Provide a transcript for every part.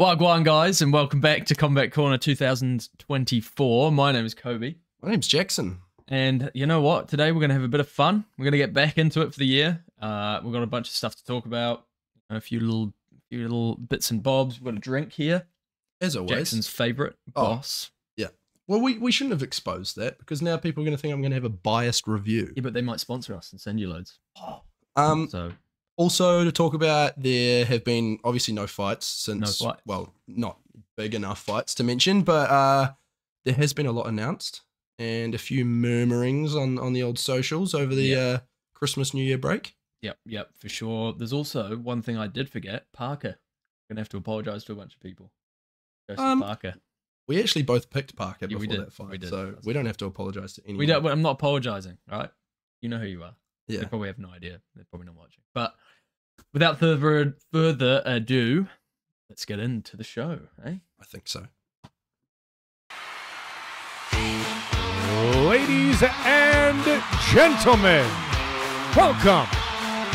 Wagwan, guys, and welcome back to Combat Corner 2024. My name is Kobe, My name's Jackson. and you know what? Today we're going to have a bit of fun. We're going to get back into it for the year. Uh, we've got a bunch of stuff to talk about, a few little, few little bits and bobs. We've got a drink here. As always. Jackson's favorite Oh. boss. Yeah. Well, we, we shouldn't have exposed that because now people are going to think I'm going to have a biased review. Yeah, but they might sponsor us and send you loads. Oh. Um, So also, to talk about, there have been obviously no fights since, No fights. well, not big enough fights to mention, but uh, there has been a lot announced and a few murmurings on, on the old socials over the Yeah. uh, Christmas New Year break. Yep, yep, for sure. There's also one thing I did forget. Parker. I'm Gonna have to apologize to a bunch of people. Joseph Um, Parker. We actually both picked Parker Yeah, we before did. that fight, We so we don't have to apologize to anyone. We don't. I'm not apologizing. All right. You know who you are. Yeah. They probably have no idea. They're probably not watching. But without further further ado, let's get into the show. Eh? I think so. Ladies and gentlemen, welcome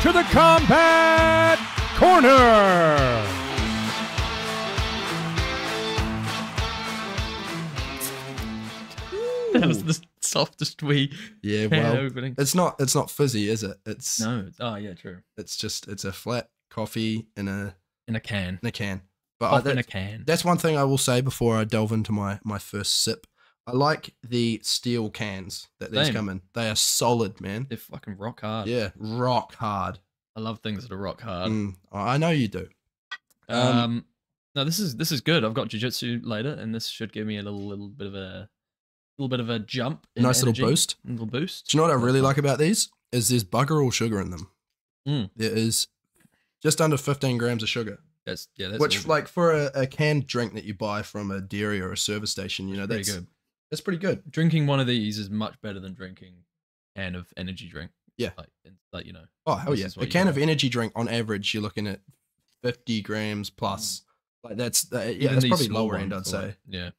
to the Combat Corner. That was the softest we Yeah, well, opening. it's not it's not fizzy, is it? It's No. Oh yeah, true. it's just it's a flat coffee in a In a can. in a can. But I, in a can. that's one thing I will say before I delve into my my first sip. I like the steel cans that these Same. come in. They are solid, man. They're fucking rock hard. Yeah, rock hard. I love things that are rock hard. Mm, I know you do. Um, Um, no, this is this is good. I've got jujitsu later, and this should give me a little little bit of a little bit of a jump. in Nice little boost. little boost. Do you know what I really like about these? Is there's bugger all sugar in them. Mm. There is just under 15 grams of sugar, That's yeah. That's which like for a, a canned drink that you buy from a dairy or a service station, you know, pretty that's good. that's pretty good. Drinking one of these is much better than drinking a can of energy drink. Yeah. like, like you know. Oh hell yeah! A can of energy drink on average, you're looking at 50 grams plus. Like that's yeah, even that's probably lower end, I'd are like- say. yeah.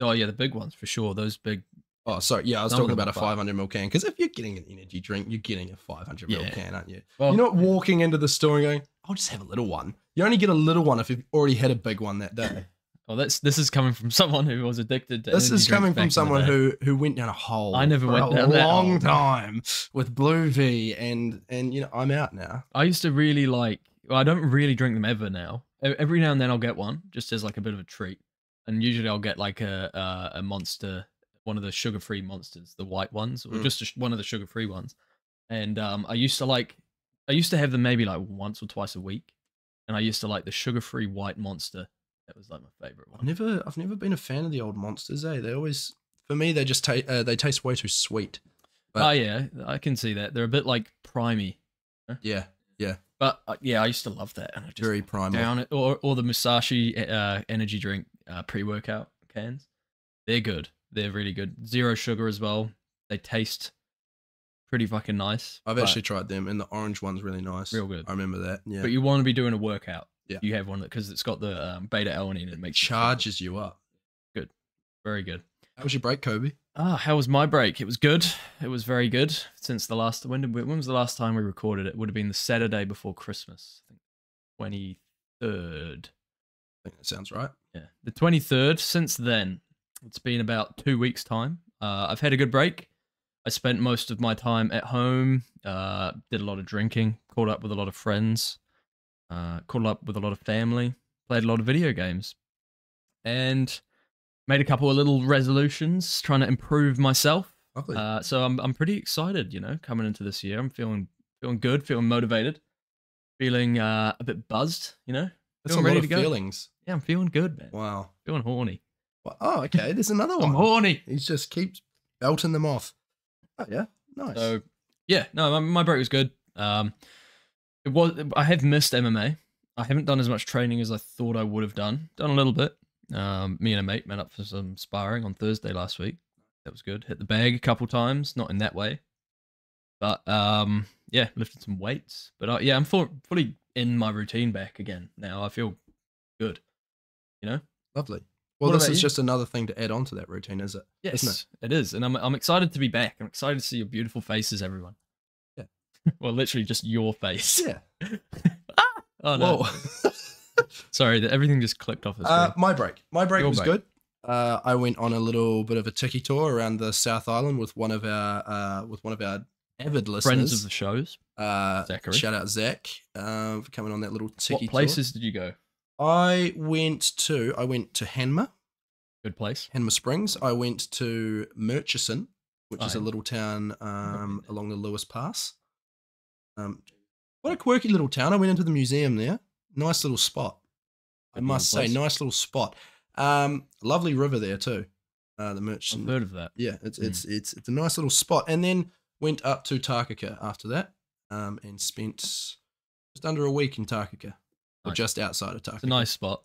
Oh yeah, the big ones for sure. Those big. Oh, sorry, yeah, I was talking about a 500 ml can because if you're getting an energy drink, you're getting a 500 ml Yeah. can, aren't you? Well, You're not walking into the store and going, "I'll just have a little one." You only get a little one if you've already had a big one that day. well, that's this is coming from someone who was addicted to. this is coming from back in the someone who who went down a hole. I never for went a down that long time with Blue V, and and you know I'm out now. I used to really like. Well, I don't really drink them ever now. Every now and then I'll get one, just as like a bit of a treat. And usually I'll get like a uh, a monster, one of the sugar-free monsters, the white ones, or Mm. just a, one of the sugar-free ones. And um, I used to like, I used to have them maybe like once or twice a week. And I used to like the sugar-free white monster. That was like my favorite I've one. never I've never been a fan of the old monsters. Eh? They always for me they just taste uh, they taste way too sweet. but- oh yeah, I can see that. They're a bit like primey. Yeah, yeah. But uh, yeah, I used to love that. And I just very primal. down it or or the Musashi uh, energy drink uh, pre workout cans. They're good. They're really good. Zero sugar as well. They taste pretty fucking nice. I've actually tried them, and the orange one's really nice. Real good. I remember that. Yeah, But you want to be doing a workout. Yeah. You have one because it's got the um, beta alanine. and It it makes charges you up. Good. Very good. How was your break, Kobe? Ah, how was my break? It was good. It was very good. Since the last when did we, when was the last time we recorded it? It would have been the Saturday before Christmas. I think twenty third. I think that sounds right. Yeah, the 23rd. Since then, it's been about two weeks' time. Uh, I've had a good break. I spent most of my time at home, uh, did a lot of drinking, caught up with a lot of friends, uh, caught up with a lot of family, played a lot of video games, and made a couple of little resolutions trying to improve myself. Uh, so I'm I'm pretty excited, you know, coming into this year. I'm feeling feeling good, feeling motivated, feeling uh, a bit buzzed, you know. That's a feeling lot ready of to go. feelings. Yeah, I'm feeling good, man. Wow. Feeling horny. Well, oh, okay. There's another one. I'm one. horny. He just keeps belting them off. Oh yeah, nice. So yeah, no, my, my break was good. Um, it was. I have missed MMA. I haven't done as much training as I thought I would have done. Done a little bit. Um, me and a mate met up for some sparring on Thursday last week. That was good. Hit the bag a couple times, not in that way, but um, yeah, lifted some weights. But uh, yeah, I'm full, fully in my routine back again now. I feel good. You know. Lovely. Well, What this is you? just another thing to add on to that routine, is it? Yes, Isn't it is, and I'm I'm excited to be back. I'm excited to see your beautiful faces, everyone. Yeah. well, literally just your face. Yeah. Oh no. Sorry, that everything just clicked off Uh, my break. My break Your was break. good. Uh, I went on a little bit of a tiki tour around the South Island with one of our uh, with one of our avid listeners. Friends of the shows. uh, Zachary. Shout out Zach uh, for coming on that little tiki What tour. places did you go? I went to I went to Hanmer. Good place. Hanmer Springs. I went to Murchison, which is a little town um, along the Lewis Pass. Um, what a quirky little town. I went into the museum there. Nice little spot. I must say, nice little spot. Um, lovely river there too. Uh, the I've Murchison. heard of that. Yeah, it's Mm. it's it's it's a nice little spot. And then went up to Takaka after that, um, and spent just under a week in Takaka, or Nice. just outside of Takaka. It's a nice spot.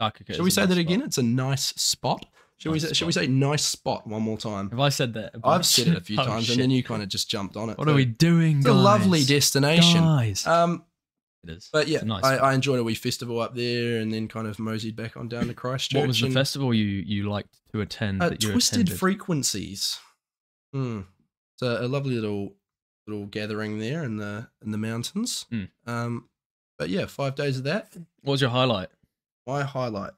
Takaka Shall we say nice that spot. again? It's a nice spot. Shall we Nice say, shall we say nice spot one more time? Have I said that? I've said it a few Oh, times, shit. and then you kind of just jumped on it. What are we doing? It's a lovely destination. Guys. Um, it is. but yeah, nice I. I enjoyed a wee festival up there, and then kind of moseyed back on down to Christchurch. what was the festival you you liked to attend? Uh, that you Twisted attended? Frequencies. Hmm. It's a, a lovely little little gathering there in the in the mountains. Hmm. Um, but yeah, five days of that. What was your highlight? My highlight.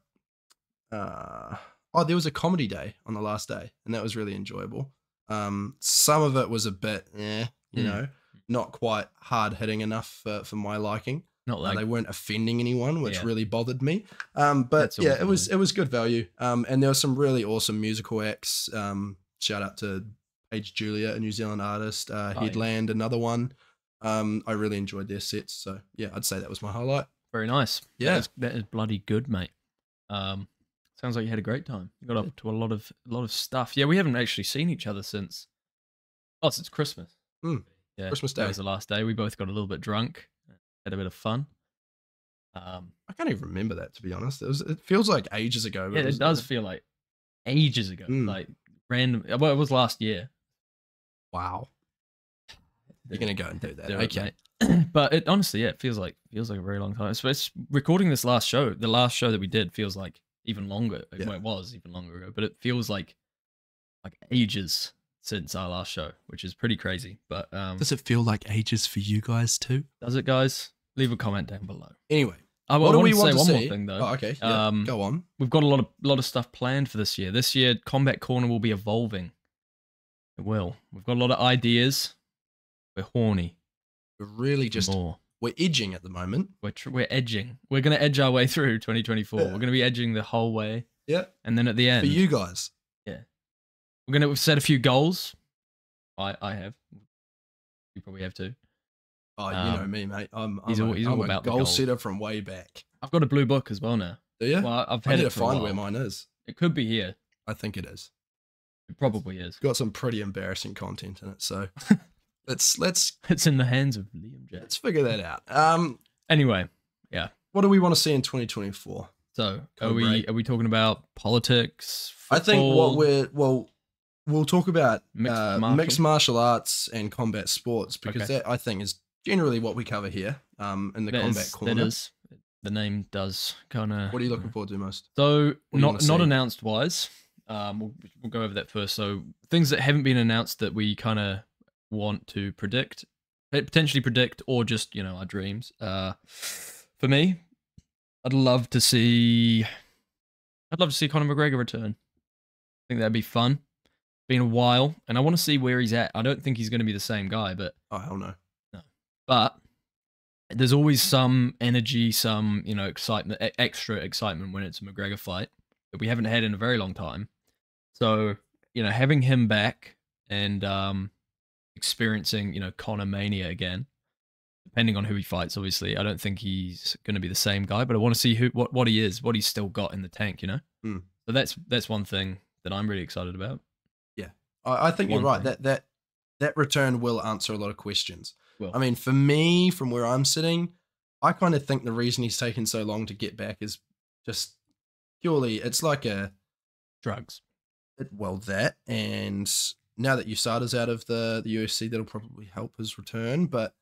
Uh, oh, there was a comedy day on the last day, and that was really enjoyable. Um, some of it was a bit, yeah, you Hmm. know, not quite hard hitting enough for, for my liking. Not Uh, like they weren't offending anyone, which Yeah. really bothered me. Um, but yeah, it was it was good value. Um, and there were some really awesome musical acts. Um, shout out to Paige Julia, a New Zealand artist. Uh, Oh, yeah. Headland, another one. Um, I really enjoyed their sets. So yeah, I'd say that was my highlight. very nice. Yeah. that is, that is bloody good, mate. Um, sounds like you had a great time. You got up to a lot of a lot of stuff. Yeah, we haven't actually seen each other since oh since Christmas. Hmm. Yeah, Christmas That Day. was the last day. We both got a little bit drunk, had a bit of fun. Um, I can't even remember that to be honest. It was it feels like ages ago. but yeah, it was- does feel like ages ago, Hmm. like random. Well, it was last year. Wow. You're gonna go and do that. do okay. but it honestly, yeah, it feels like feels like a very long time. So it's recording this last show. The last show that we did feels like even longer. Yeah. Well, it was even longer ago, but it feels like like ages since our last show, which is pretty crazy. But um, Does it feel like ages for you guys too? does it, guys? Leave a comment down below. Anyway, I, what I do want we to want say to one see? more thing though. Oh, okay. Yeah, Um, go on. We've got a lot of lot of stuff planned for this year. This year, Combat Corner will be evolving. It will. We've got a lot of ideas. We're horny. We're really just more. we're edging at the moment. We're tr- we're edging. We're gonna edge our way through 2024. Yeah. We're gonna be edging the whole way, Yeah. and then at the end, For you guys. Yeah. We're gonna we've set a few goals. I I have. You probably have too. Oh, you Um, know me, mate. I'm, I'm he's a, all- he's I'm all a about the goal goal. setter from way back. I've got a blue book as well now. Do you? Well, I've I had need it to find where mine is. It could be here. I think it is. It probably is. Got some pretty embarrassing content in it, so let's let's It's in the hands of Liam Jet. let's figure that out. Um, Anyway, yeah. what do we want to see in 2024? so are we break. are we talking about politics? I think what we're well, we'll talk about Mixed uh, martial? mixed martial arts and combat sports because Okay. that I think is generally what we cover here. Um, in the That combat is- corner. That is. The name does kind of. What are you looking forward to most? So What do you wanna not not announced wise. Um, we'll, we'll go over that first. So things that haven't been announced that we kind of want to predict, eh, potentially predict, or just you know our dreams. Uh, for me, I'd love to see. I'd love to see Conor McGregor return. I think that'd be fun. Been a while, and I want to see where he's at. I don't think he's going to be the same guy, but Oh hell no. no. but there's always some energy, some you know excitement, extra excitement when it's a McGregor fight that we haven't had in a very long time. So you know, having him back and um, experiencing you know Conor mania again, depending on who he fights. Obviously, I don't think he's going to be the same guy, but I want to see who what what he is, what he's still got in the tank. You know, Hmm. so that's that's one thing that I'm really excited about. I, I think you're right. thing. That that that return will answer a lot of questions. Well, I mean, for me, from where I'm sitting, I kind of think the reason he's taken so long to get back is just purely it's like a drugs. It, well that and now that USADA's out of the the UFC, that'll probably help his return. But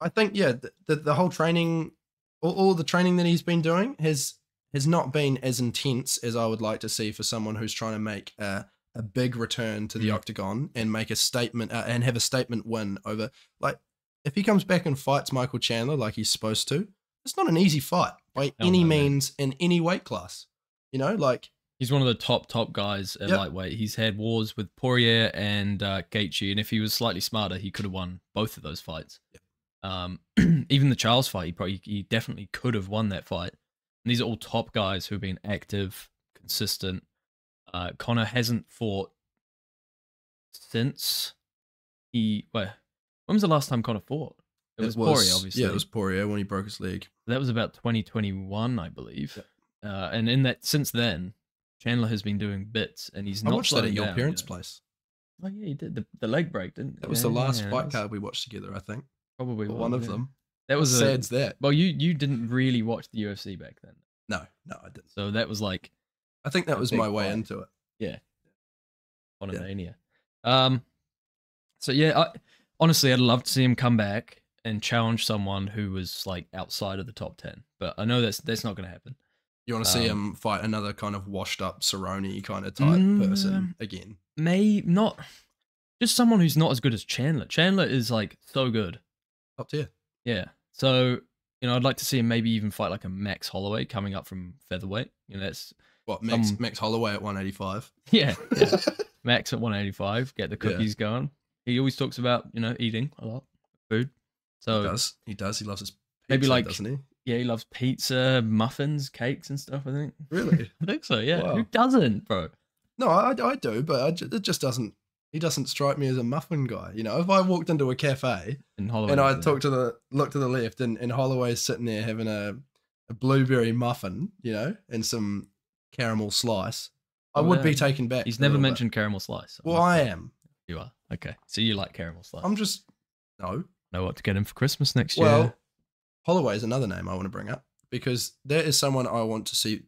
I think yeah, the the, the whole training, all, all the training that he's been doing has has not been as intense as I would like to see for someone who's trying to make a a big return to the Mm. octagon and make a statement uh, and have a statement win over like if he comes back and fights Michael Chandler like he's supposed to, it's not an easy fight by any means in any weight class. You know, like He's one of the top top guys at Yep. lightweight. He's had wars with Poirier and uh, Gaethje, and if he was slightly smarter, he could have won both of those fights. Um, even the Charles fight, he probably he definitely could have won that fight. And these are all top guys who have been active, consistent. Uh, Conor hasn't fought since he. Well, when was the last time Conor fought? It was, Poirier, obviously. Yeah, it was Poirier when he broke his leg. That was about 2021, I believe. Uh, and in that, since then, Chandler has been doing bits, and he's I not watched that at your parents' place. Oh yeah, he did the, the leg break, didn't? That was yeah, the last yeah, fight was card we watched together, I think. Probably was, one of yeah. them. That was a, sad's that? well, you you didn't really watch the UFC back then, No, no, I didn't. so that was like I think that was my way fight. into it. Yeah, on a mania. Um, so yeah, I, honestly, I'd love to see him come back and challenge someone who was like outside of the top ten, but I know that's that's not going to happen. You want to see Um, him fight another kind of washed up Cerrone kind of type Mm, person again. May not just someone who's not as good as Chandler. Chandler is like so good. Up tier. Yeah. So, you know, I'd like to see him maybe even fight like a Max Holloway coming up from featherweight. You know, that's What, Max, Some- Max Holloway at 185? yeah, yeah. Max at 185, get the Yeah. cookies going. He always talks about, you know, eating a lot, food. So he does. He does. He loves his Maybe like- doesn't he? Yeah, he loves pizza, muffins, cakes and stuff, I think. Really? I think so, yeah. Wow. Who doesn't, bro? no, I, I do, but I it just doesn't. He doesn't strike me as a muffin guy. You know, if I walked into a cafe And I does that. talk to the look to the left, and, and Holloway's sitting there having a, a blueberry muffin, you know, and some caramel slice, I Oh, would yeah. be taken back. He's never little bit. mentioned caramel slice. Well, I am. You are. Okay. So you like caramel slice. I'm just no. know what to get him for Christmas next Well, year. Holloway is another name I want to bring up because there is someone I want to see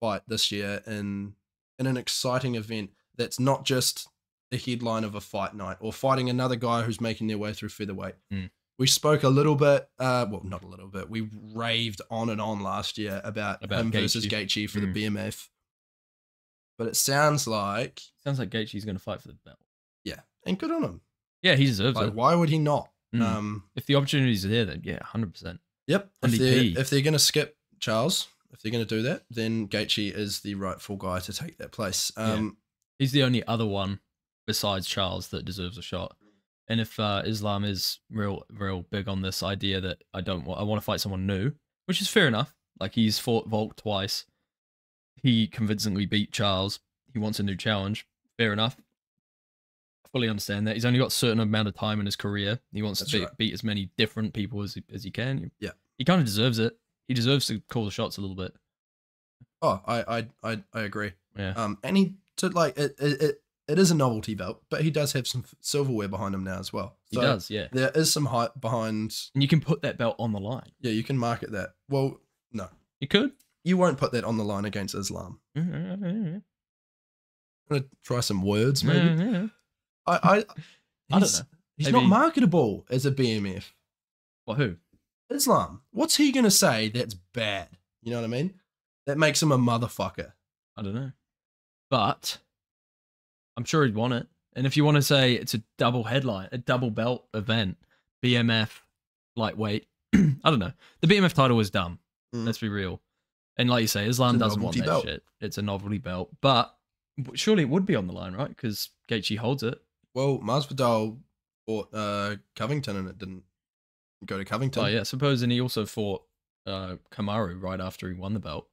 fight this year in in an exciting event that's not just the headline of a fight night or fighting another guy who's making their way through featherweight. Mm. We spoke a little bit, uh, well, not a little bit. We raved on and on last year about, About him versus Gaethje. Gaethje for Mm. the BMF, but it sounds like Sounds like Gaethje's going to fight for the belt. yeah, and good on him. Yeah, he deserves Like, it. why would he not? Mm. Um, if the opportunity's there, then yeah, hundred percent. Yep. If MVP. they're, if they're going to skip Charles, if they're going to do that, then Gaethje is the rightful guy to take that place. Um, He's the only other one besides Charles that deserves a shot. And if uh, Islam is real, real big on this idea that I don't want, I want to fight someone new, which is fair enough. Like he's fought Volk twice. He convincingly beat Charles. He wants a new challenge. Fair enough. Fully understand that. He's only got a certain amount of time in his career. He wants That's to beat, right. beat as many different people as he, as he can. Yeah. He kind of deserves it. He deserves to call the shots a little bit. Oh, I, I, I, I agree. Yeah. Um, and he to like it, it, it, it is a novelty belt, but he does have some silverware behind him now as well. He does, yeah. There is some hype behind. And you can put that belt on the line. Yeah, you can market that. Well, no, You could. you won't put that on the line against Islam. I'm gonna try some words, maybe. I, I, I don't know. He's Maybe- not marketable as a BMF. Well, who? Islam. What's he gonna say that's bad? You know what I mean? That makes him a motherfucker. I don't know. But I'm sure he'd want it. And if you want to say it's a double headline, a double belt event, BMF, lightweight, I don't know. The BMF title was dumb. Mm. Let's be real. And like you say, Islam doesn't want that belt. shit. It's a novelty belt. But surely it would be on the line, right? Because Gaethje holds it. Well, Masvidal fought uh, Covington and it didn't go to Covington. Oh yeah, suppose and he also fought uh Kamaru right after he won the belt.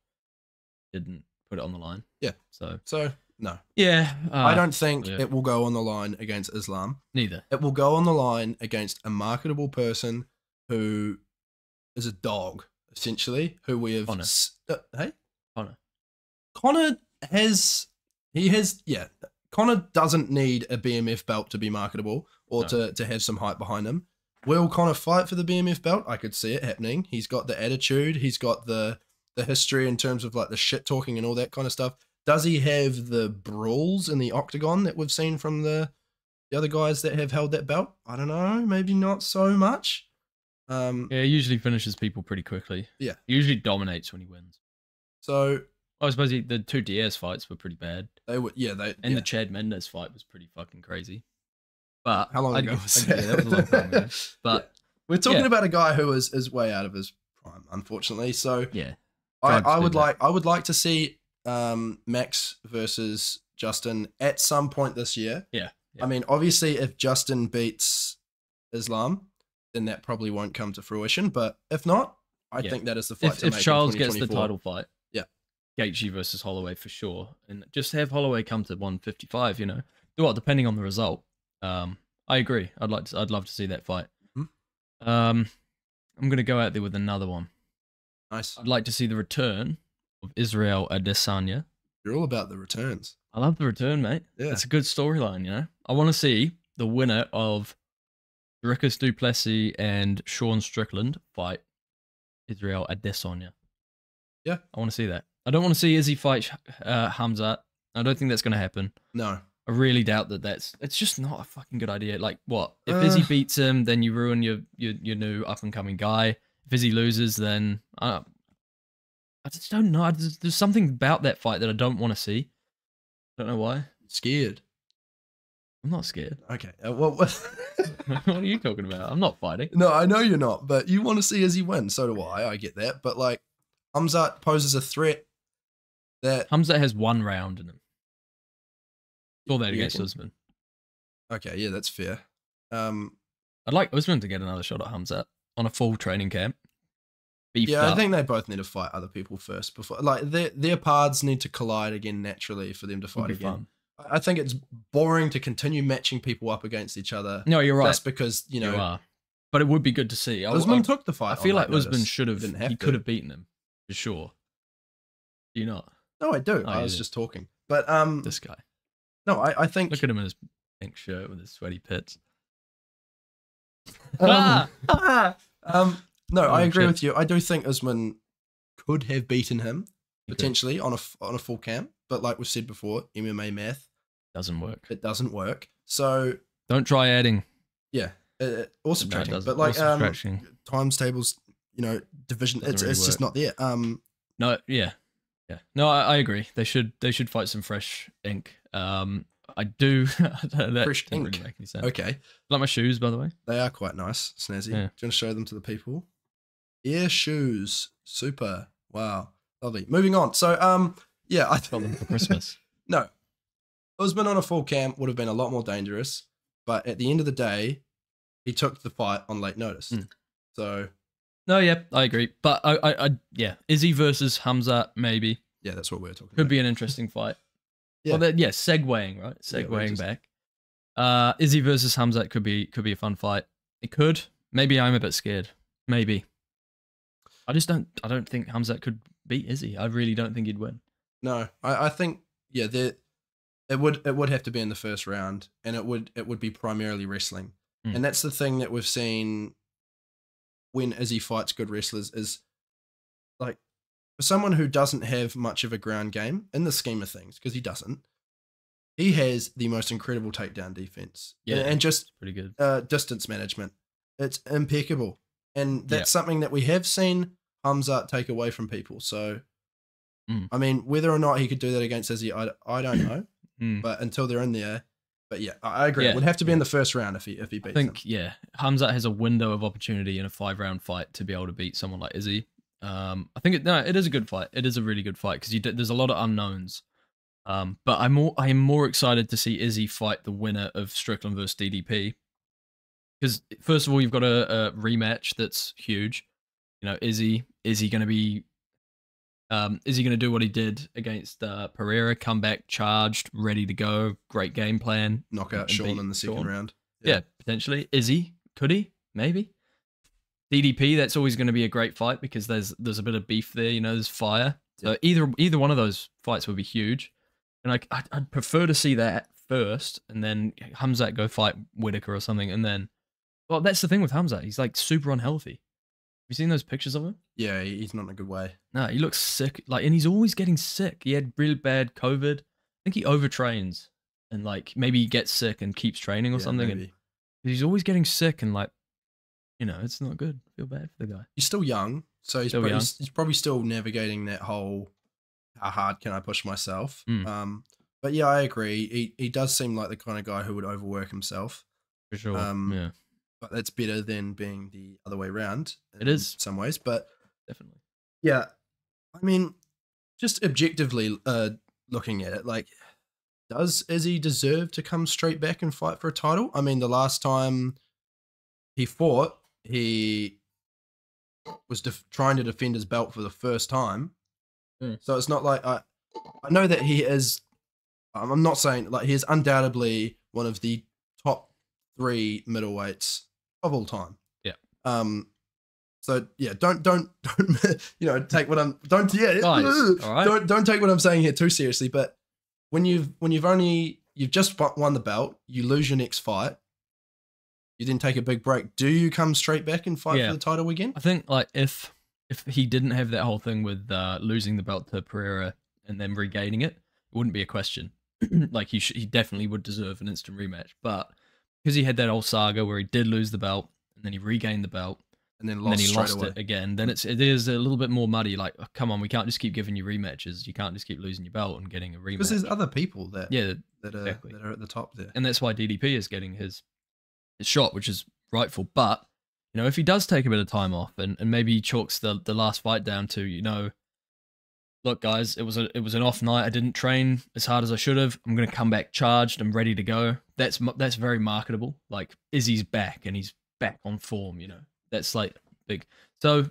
Didn't put it on the line. Yeah. So So no, yeah, uh, I don't think yeah. it will go on the line against Islam. neither. It will go on the line against a marketable person who is a dog, essentially, who we have. Conor. s- uh, hey, Conor. Conor has he has yeah. Conor doesn't need a BMF belt to be marketable or No. to, to have some hype behind him. Will Conor fight for the BMF belt? I could see it happening. He's got the attitude. He's got the the history in terms of like the shit talking and all that kind of stuff. Does he have the brawls in the octagon that we've seen from the the other guys that have held that belt? I don't know. Maybe not so much. Um, Yeah, he usually finishes people pretty quickly. Yeah. He usually dominates when he wins. so I suppose he, the two Diaz fights were pretty bad, they were, yeah they and yeah. the Chad Mendes fight was pretty fucking crazy. But how long I'd ago give- was I'd- yeah, that was a long time ago. But We're talking Yeah. about a guy who is is way out of his prime, unfortunately. So Yeah. I, I would that. like I would like to see um, Max versus Justin at some point this year. Yeah, yeah. I mean, obviously, if Justin beats Islam, then that probably won't come to fruition. But if not, I Yeah. think that is the fight If, to if Charles gets the title fight, Yeah. Gaethje versus Holloway for sure, and just have Holloway come to 155. You know, well, depending on the result. Um, I agree. I'd like to. I'd love to see that fight. Mhm. Um, I'm gonna go out there with another one. nice. I'd like to see the return of Israel Adesanya. You're all about the returns. I love the return, mate. Yeah. It's a good storyline, you know. I want to see the winner of Dricus du Plessis and Sean Strickland fight Israel Adesanya. Yeah. I want to see that. I don't want to see Izzy fight uh, Hamzat. I don't think that's going to happen. No, I really doubt that that's. It's just not a fucking good idea. Like, what if Uh. Izzy beats him, then you ruin your your, your new up and coming guy. If Izzy loses, then uh, I just don't know. There's, there's something about that fight that I don't want to see. I don't know why. scared. I'm not scared. Okay. Uh, well, what? what are you talking about? I'm not fighting. no, I know you're not, but you want to see Izzy win. So do I. I get that. But like, Hamzat poses a threat that. Hamza has one round in him. Saw that against? Usman. Okay, yeah, that's fair. Um, I'd like Usman to get another shot at Hamza on a full training camp. Beefed yeah, I think they both need to fight other people first before, like, their their paths need to collide again naturally for them to fight again. fun. I think it's boring to continue matching people up against each other No, you're right. just because you You, know are. But it would be good to see. Usman I- took the fight. I feel like Usman should have. He to. could have beaten him for sure. Do you not? No, I do. Oh, I was do. just talking, but um, This guy. no, I, I think Look at him in his pink shirt with his sweaty pits. Um, Ah! um, no, Oh, I agree shit. with you. I do think Usman could have beaten him He could. potentially on a f- on a full camp, but like we've said before, MMA math Doesn't work. it doesn't work. So Don't try adding. yeah, uh, uh, or subtracting, doesn't- but like or um, times tables, you know, division, Doesn't it's really it's just not there. Um, No, yeah, yeah. No, I, I agree. They should they should fight some fresh ink. Um, I do. that Fresh ink. really make any sense. okay, Like my shoes, by the way. they are quite nice, snazzy. Yeah. Do you want to show them to the people? Air shoes, super. Wow, lovely. Moving on. So um, yeah, I Got them for Christmas. No. Usman on a full camp would have been a lot more dangerous, but at the end of the day, he took the fight on late notice. Mm. So no, yeah, I agree. But I, I, I, yeah, Izzy versus Hamza maybe yeah, that's what we're talking could about. be an interesting fight. Yeah. Well, that, yeah, segueing right, Yeah, we're segueing just- back. Uh, Izzy versus Hamza could be could be a fun fight. It could. Maybe I'm a bit scared. Maybe. I just don't. I don't think Hamza could beat Izzy. I really don't think he'd win. No, I, I think yeah, there it would it would have to be in the first round, and it would it would be primarily wrestling, Mm. and that's the thing that we've seen when Izzy fights good wrestlers is like for someone who doesn't have much of a ground game in the scheme of things because he doesn't. He has the most incredible takedown defense, Yeah. and just Pretty good. uh, distance management. It's impeccable, and that's something that we have seen Hamzat take away from people. So, Mm. I mean, whether or not he could do that against Izzy, I, I don't know. Mm. but until they're in there, but yeah, I agree. Yeah. It would have to be in the first round if he if he beats. I think him. yeah, Hamzat has a window of opportunity in a five round fight to be able to beat someone like Izzy. Um, I think it, no, it is a good fight. It is a really good fight because there's a lot of unknowns. Um, but I'm more I am more excited to see Izzy fight the winner of Strickland versus DDP. Because first of all, you've got a, a rematch that's huge. You know, Izzy is he going to be? Um, is he going to do what he did against uh, Pereira? Come back charged, ready to go, great game plan. Knock out Sean in the second Sean. round. Yeah. potentially. Is he? Could he? Maybe. DDP, that's always going to be a great fight because there's there's a bit of beef there. You know, there's fire. So either either one of those fights would be huge, and like I'd, I'd prefer to see that first, and then Hamzat go fight Whittaker or something, and then. Well, that's the thing with Hamzat. He's like super unhealthy. Have you seen those pictures of him? Yeah, he's not in a good way. No, he looks sick. Like, and he's always getting sick. He had really bad COVID. I think he overtrains, and like maybe he gets sick and keeps training or Yeah, something. And maybe. he's always getting sick and like you know it's not good I feel bad for the guy He's still young, so he's Still probably, young. he's, he's probably still navigating that whole how hard can I push myself. Mm. Um, but yeah, I agree. He he does seem like the kind of guy who would overwork himself. for sure Um, yeah but that's better than being the other way around. It in is. some ways. But definitely. Yeah. I mean, just objectively uh, looking at it, like, does Izzy deserve to come straight back and fight for a title? I mean, the last time he fought, he was def- trying to defend his belt for the first time. Mm. So it's not like I, I know that he is. I'm I'm not saying like he is undoubtedly one of the top three middleweights of all time. Yeah. Um. So yeah, don't don't don't you know take what I'm don't yeah right? don't don't take what I'm saying here too seriously. But when you've when you've only you've just won the belt, you lose your next fight. You then take a big break. Do you come straight back and fight Yeah. for the title again? I think like if if he didn't have that whole thing with uh, losing the belt to Pereira and then regaining it, it wouldn't be a question. like he sh- he definitely would deserve an instant rematch, but because he had that old saga where he did lose the belt and then he regained the belt And then and then he lost away. it again, then it's it is a little bit more muddy. Like, oh, come on, we can't just keep giving you rematches. You can't just keep losing your belt and getting a rematch. Because there's other people that Yeah, that are exactly. that are at the top there. and that's why DDP is getting his his shot, which is rightful. But you know, if he does take a bit of time off and, and maybe he chalks the the last fight down to you know, look, guys, it was a it was an off night. I didn't train as hard as I should have. I'm gonna come back charged. I'm ready to go. That's that's very marketable. Like Izzy's back and he's back on form. You know, that's like big. So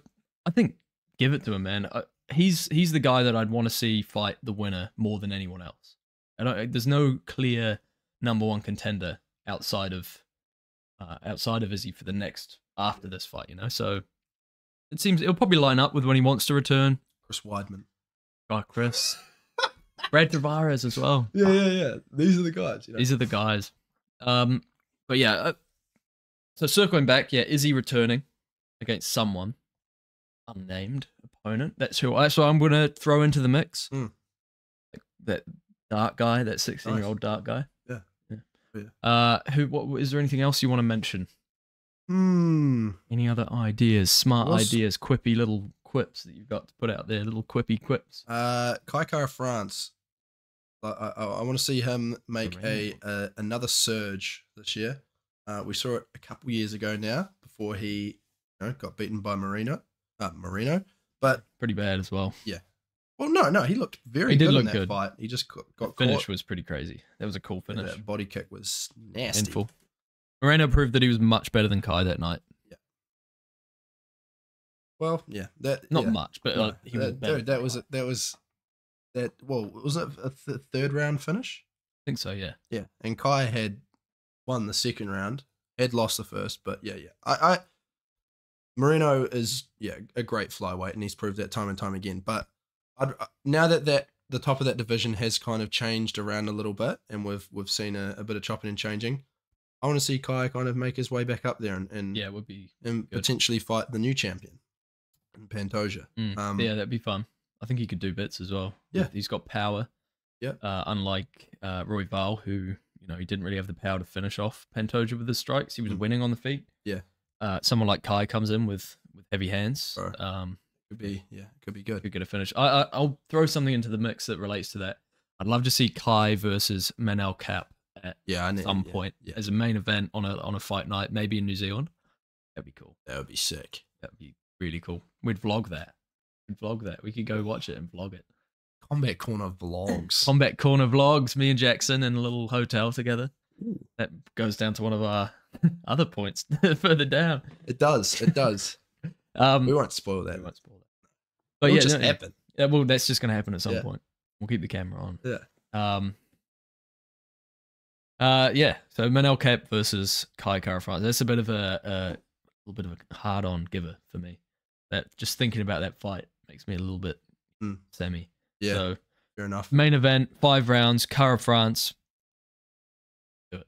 I think give it to him, man. Uh, he's he's the guy that I'd want to see fight the winner more than anyone else. I don't, there's no clear number one contender outside of uh, outside of Izzy for the next after this fight, you know. So it seems it'll probably line up with when he wants to return. Chris Weidman. Oh, Chris, Brad Tavares as well. Yeah, yeah, yeah. These are the guys. You know? These are the guys. Um, but yeah. Uh, so circling back, yeah, is he returning against someone unnamed opponent? That's who. I So I'm gonna throw into the mix. Hmm. Like that dark guy, that 16 year old dark guy. Yeah. yeah. Yeah. Uh, who? What is there anything else you want to mention? Hmm. Any other ideas? Smart What's- ideas, quippy little quips that you've got to put out there, little quippy quips. Uh, Kai Kara-France. I, I, I want to see him make a, a another surge this year. Uh, we saw it a couple years ago now before he you know, got beaten by Moreno. Uh, Moreno. But Pretty bad as well. Yeah. Well, no, no, he looked very He did good look in that good. fight. He just got, The got finish caught. was pretty crazy. That was a cool finish. That body kick was nasty. Painful. Moreno proved that he was much better than Kai that night. Well, yeah, that Not yeah. much, but No, he was that, better. dude, that was that was that. Well, was it a th- third round finish? I think so. Yeah. Yeah, and Kai had won the second round, had lost the first, but yeah, yeah. I, I Moreno is yeah a great flyweight, and he's proved that time and time again. But I'd, uh, now that that the top of that division has kind of changed around a little bit, and we've we've seen a, a bit of chopping and changing, I want to see Kai kind of make his way back up there and and, Yeah, it would be. and good. potentially fight the new champion, Pantoja. mm, Um, yeah, that'd be fun. I think he could do bits as well. Yeah. he's got power. Yeah. Uh, unlike uh, Royval, who you know he didn't really have the power to finish off Pantoja with his strikes. He was Mm. winning on the feet. Yeah. Uh, someone like Kai comes in with with heavy hands. Bro. Um, Could be yeah, could be good. could get a finish. I, I I'll throw something into the mix that relates to that. I'd love to see Kai versus Manel Kape at Yeah, know. some yeah, point Yeah, as a main event on a on a fight night, maybe in New Zealand. That'd be cool. that would be sick. That'd be really cool. We'd vlog that. We'd vlog that. We could go watch it and vlog it. Combat Corner vlogs. Combat Corner vlogs, me and Jackson in a little hotel together. Ooh. That goes down to one of our other points further down. It does. It does. Um, we won't spoil that. we won't spoil that. But It'll yeah, just no, happen. yeah, well, that's just going to happen at some Yeah. point. We'll keep the camera on. Yeah. Um. Uh, yeah. So Manel Kape versus Kai Kara France. That's a bit of a, a little bit of a hard on giver for me. That just thinking about that fight makes me a little bit Hmm. semi. Yeah, So fair enough. main event, five rounds, Kara France. Do it.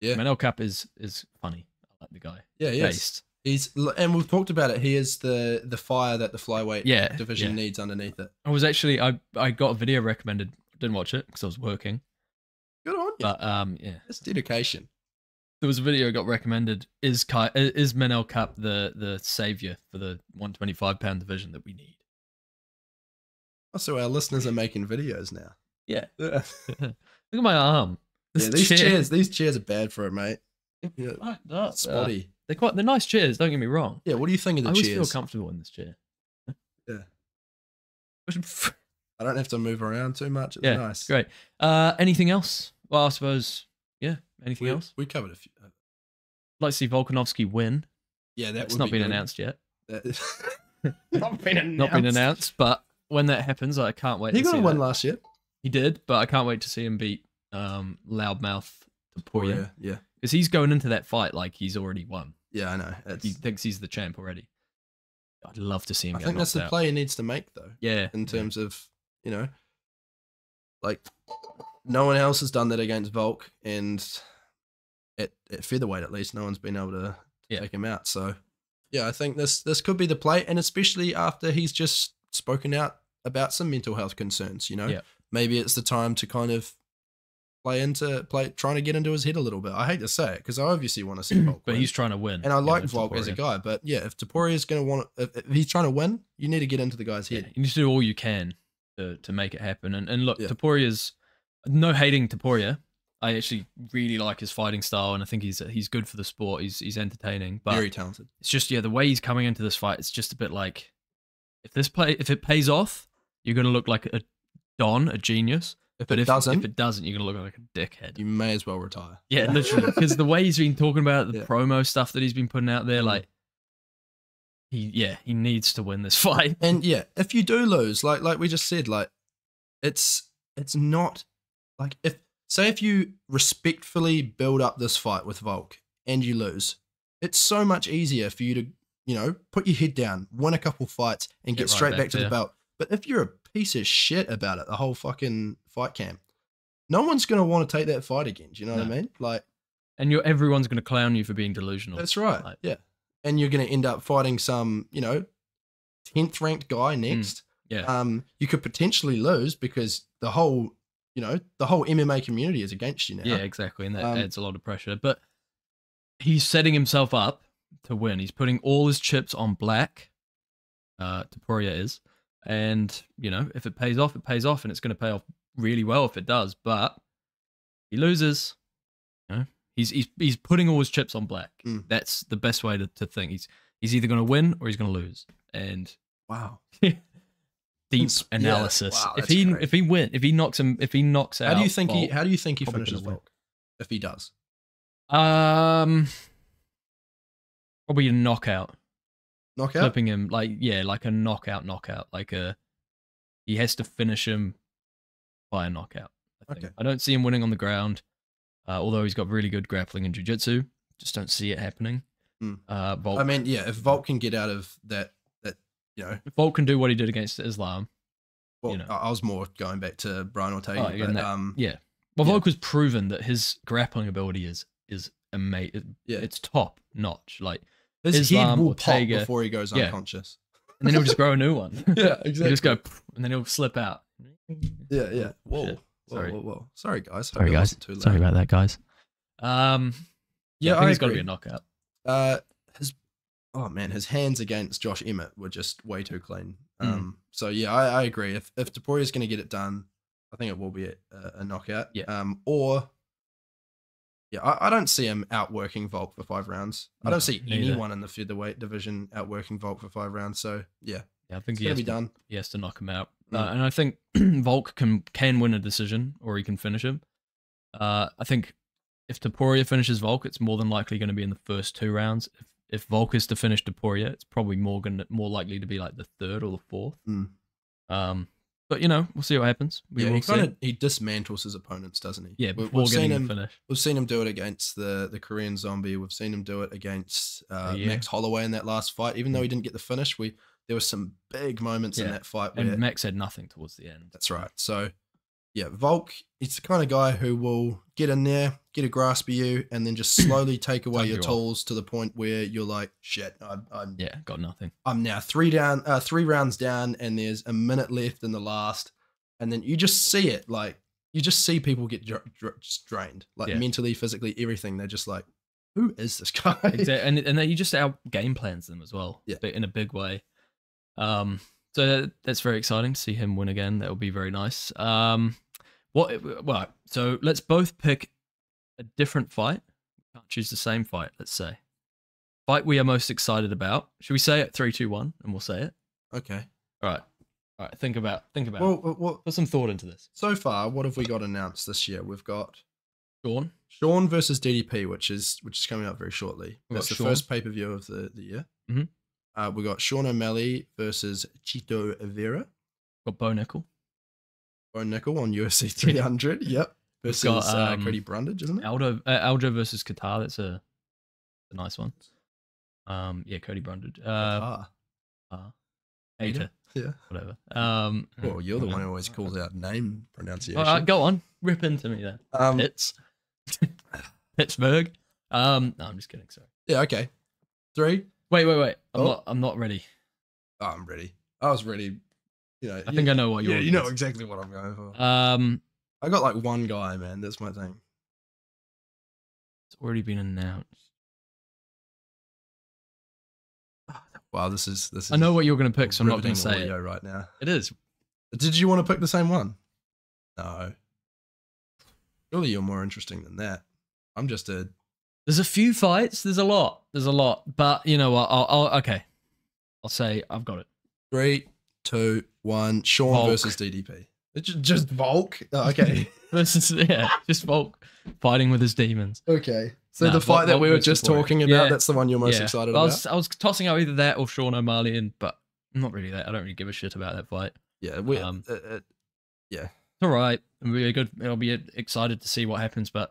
Yeah. Manel Kape is is funny. I like the guy. Yeah. Based. He's and we've talked about it. He is the the fire that the flyweight Yeah, division yeah. needs underneath it. I was actually I I got a video recommended. Didn't watch it because I was working. Good on you. But um yeah, That's dedication. There was a video I got recommended. Is Kai is Manel Kape the the savior for the 125 pound division that we need? Also, our listeners are making videos now. Yeah. Yeah, Look at my arm. This these chair- chairs, these chairs are bad for it, mate. Yeah, Fucked up. Uh, spotty. they're quite they're nice chairs. Don't get me wrong. yeah, what do you think of the I the always feel chairs? comfortable in this chair. yeah. I don't have to move around too much. It's Yeah, nice. Great. Uh, anything else? Well, I suppose. Yeah. Anything We, else? we covered a few. uh, I'd like to see Volkanovski win. Yeah, That's not be been good. announced yet. That- not been announced. Not been announced, but when that happens, I can't wait. He to see got one that. last year. He did, but I can't wait to see him beat um, Loudmouth Topuria yeah, yeah, because he's going into that fight like he's already won. yeah. I know. It's, He thinks he's the champ already. I'd love to see him. I get think that's the out. play he needs to make though. Yeah, in terms of you know like no one else has done that against Volk and at, at featherweight at least no one's been able to, to Yeah. take him out so yeah I think this this could be the play and especially after he's just spoken out about some mental health concerns you know Yeah. maybe it's the time to kind of play into play trying to get into his head a little bit I hate to say it because I obviously want to see Volk but win. he's trying to win. and I like Volk as a guy but yeah if Topuria is going to want if, if he's trying to win you need to get into the guy's Yeah, head you need to do all you can to to make it happen. And and look, Yeah. Topuria's no hating Topuria. I actually really like his fighting style, and I think he's he's good for the sport. He's he's entertaining, but very talented it's just yeah, the way he's coming into this fight, it's just a bit like if this play if it pays off, you're gonna look like a don, a genius. if But it if doesn't if it doesn't, you're gonna look like a dickhead. you may as well retire. Yeah, literally, because the way he's been talking about the Yeah. promo stuff that he's been putting out there, Mm. like he yeah, he needs to win this fight. And yeah, if you do lose, like like we just said, like it's it's not like if say if you respectfully build up this fight with Volk and you lose, it's so much easier for you to you know put your head down, win a couple fights, and Get get, right straight back back, to there. the belt. But if you're a piece of shit about it, the whole fucking fight camp, no one's gonna want to take that fight again. Do you know what I mean? Like And you're everyone's gonna clown you for being delusional. That's right. Like- yeah. And you're going to end up fighting some, you know, 10th ranked guy next. yeah. Um, you could potentially lose because the whole, you know, the whole MMA community is against you now. Yeah, exactly, and that Um, adds a lot of pressure. But he's setting himself up to win. He's putting all his chips on black. Uh, Topuria is, and you know, if it pays off, it pays off, and it's going to pay off really well if it does. But he loses. You know, he's he's he's putting all his chips on black. Mm. That's the best way to, to think. He's he's either going to win or he's going to lose. And Wow. deep That's- yeah, analysis. wow, if he great. if he win, if he knocks him, if he knocks out, How do you think he how do you think he finishes. Volk? If he does. Um, probably a knockout, Knockout? flipping him like yeah, like a knockout, knockout, like a he has to finish him by a knockout. I, think. Okay. I don't see him winning on the ground, uh, although he's got really good grappling and jiu-jitsu. Just don't see it happening. Hmm. Uh, Volk, I mean, yeah, if Volk can get out of that you know, Volk can do what he did against Islam. well, You know. I I was more going back to Brian Ortega, Oh, yeah, but and that- um Yeah. Well, Yeah. Volk was proven that his grappling ability is is amazing. Yeah. It's top notch. Like, his Islam, head will Ortega- pop before he goes Yeah. unconscious. and then he'll just grow a new one. Yeah, He'll just go, and then he'll slip out. Yeah, yeah. Whoa. Shit. Whoa, Sorry. whoa, whoa. Sorry, guys. Hope Sorry, guys. too loud. Sorry about that, guys. Um, yeah, Yeah, I think I it's got to be a knockout. Uh, his oh man, his hands against Josh Emmett were just way too clean. Mm. Um, so yeah, I, I agree. If if Topuria's going to get it done, I think it will be a, a knockout. Yeah. Um, or yeah, I, I don't see him outworking Volk for five rounds. I don't see neither. anyone in the featherweight division outworking Volk for five rounds. So yeah, Yeah, I think it's he has, to be to, done. he has to knock him out. Mm. Uh, and I think Volk can can win a decision or he can finish him. Uh, I think if Topuria finishes Volk, it's more than likely going to be in the first two rounds. If if Volk is to finish Topuria, it's probably more going more likely to be like the third or the fourth. Mm. Um, but you know, we'll see what happens. We yeah, will he see. kind of he dismantles his opponents, doesn't he? yeah, We- before we've seen him. finish. We've seen him do it against the the Korean Zombie. We've seen him do it against uh, Yeah. Max Holloway in that last fight. Even though he didn't get the finish, we there were some big moments in that fight where And Max had nothing towards the end. that's right. So yeah, Volk, he's the kind of guy who will get in there, get a grasp of you, and then just slowly take away your tools to the point where you're like, shit, I'm I'm, Yeah, got nothing. I'm now three down, uh, three rounds down, and there's a minute left in the last, and then you just see it like. You just see people get just drained, like Yeah. mentally, physically, everything. They're just like, "Who is this guy?" exactly. and and then you just out game plans them as well. Yeah. but in a big way. Um, so that's very exciting to see him win again. That would be very nice. Um, what? Well, so let's both pick a different fight. We can't choose the same fight. Let's say fight we are most excited about. Should we say it three, two, one, and we'll say it. Okay. All right, all right. Think about think about. Well, it. well, Put some thought into this. so far, what have we got announced this year? We've got Sean, Sean versus DDP, which is which is coming up very shortly. We've That's the Sean. first pay per view of the the year. Mhm. Uh, we got Sean O'Malley versus Chito Vera. got Bo Nickal. Bo Nickal on UFC 300. yep. Versus got, uh, um, Cody Brundage, isn't it? Aldo uh, Aljo versus Kattar. That's a, a nice one. Um, yeah, Cody Brundage. Uh, Ah, uh, hater, yeah. whatever. Um, Well, you're the one who always calls out name pronunciation. All right, go on, rip into me then. um, Pitts, Pittsburgh. Um, no, I'm just kidding. Sorry. yeah, okay. Three. Wait, wait, wait. I'm Oh. not. I'm not ready. Oh, I'm ready. I was ready. You know, I think I know what you're. yeah, you know exactly what I'm going for. Um, I got like one guy, man. That's my thing. it's already been announced. Wow, this is this is. I know what you're going to pick, so I'm not going to say it. right now. It is. Did you want to pick the same one? No. Surely you're more interesting than that. I'm just a. There's a few fights. There's a lot. There's a lot. But you know what? I'll, I'll okay. I'll say I've got it. Three, two, one. Sean Volk. versus DDP. It's ju- just Volk. Oh, okay. Versus yeah, just Volk fighting with his demons. okay. So Nah, the fight Volk- that we were just talking about, Yeah. that's the one you're most Yeah. excited I about. was I was tossing out either that or Sean O'Malley, and but not really that. I don't really give a shit about that fight. yeah, we. um, uh, uh, It's all right. It'll be a good. I'll be excited to see what happens, but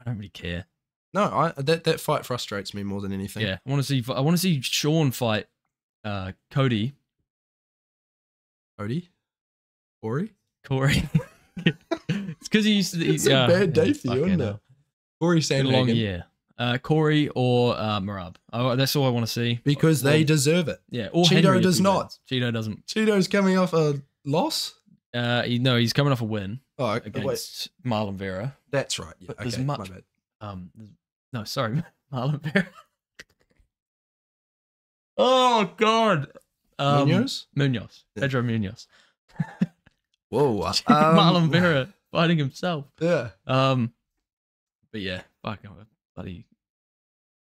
I don't really care. No, I that that fight frustrates me more than anything. Yeah, I want to see. I want to see Sean fight uh, Cody Cody, Corey, Corey. it's because he used to. It's a bad day yeah, for you, isn't it? Corey long year. Uh, Corey or uh, Merab. Oh, that's all I want to see. because they Or- deserve it. Yeah, or Chito Henry does not. wins. Chito doesn't. Chito's coming off a loss. Uh, he, no, he's coming off a win Oh, wait, against Marlon Vera. that's right. Yeah, okay, there's my much- bad. Um, there's- no, sorry, Marlon Vera. oh God. Um, Munhoz? Munhoz. Pedro Munhoz. Whoa, um, Marlon Vera fighting himself. Yeah, Um, but yeah, fucking bloody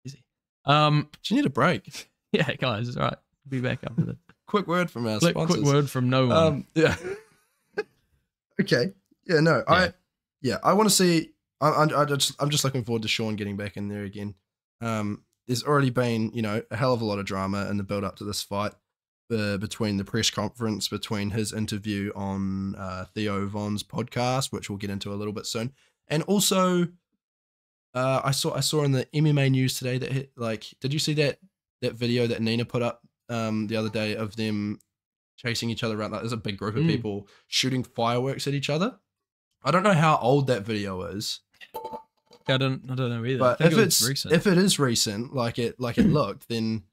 easy. Um, do you need a break? yeah, guys, it's all right. Be back after this. Quick word from our Quick, sponsors. quick word from no one. Um, yeah. okay. Yeah. No. Yeah. I. Yeah. I want to see. I, I, I just. I'm just looking forward to Sean getting back in there again. Um. There's already been, you know, a hell of a lot of drama in the build up to this fight. Uh, between the press conference, between his interview on uh, Theo Von's podcast, which we'll get into a little bit soon, and also, uh, I saw I saw in the MMA news today that hit, like, did you see that that video that Nina put up um, the other day of them chasing each other around. Like, there's a big group of Mm. people shooting fireworks at each other. I don't know how old that video is, I don't, I don't know either. But if it it's recent. if it is recent, like it like it looked, then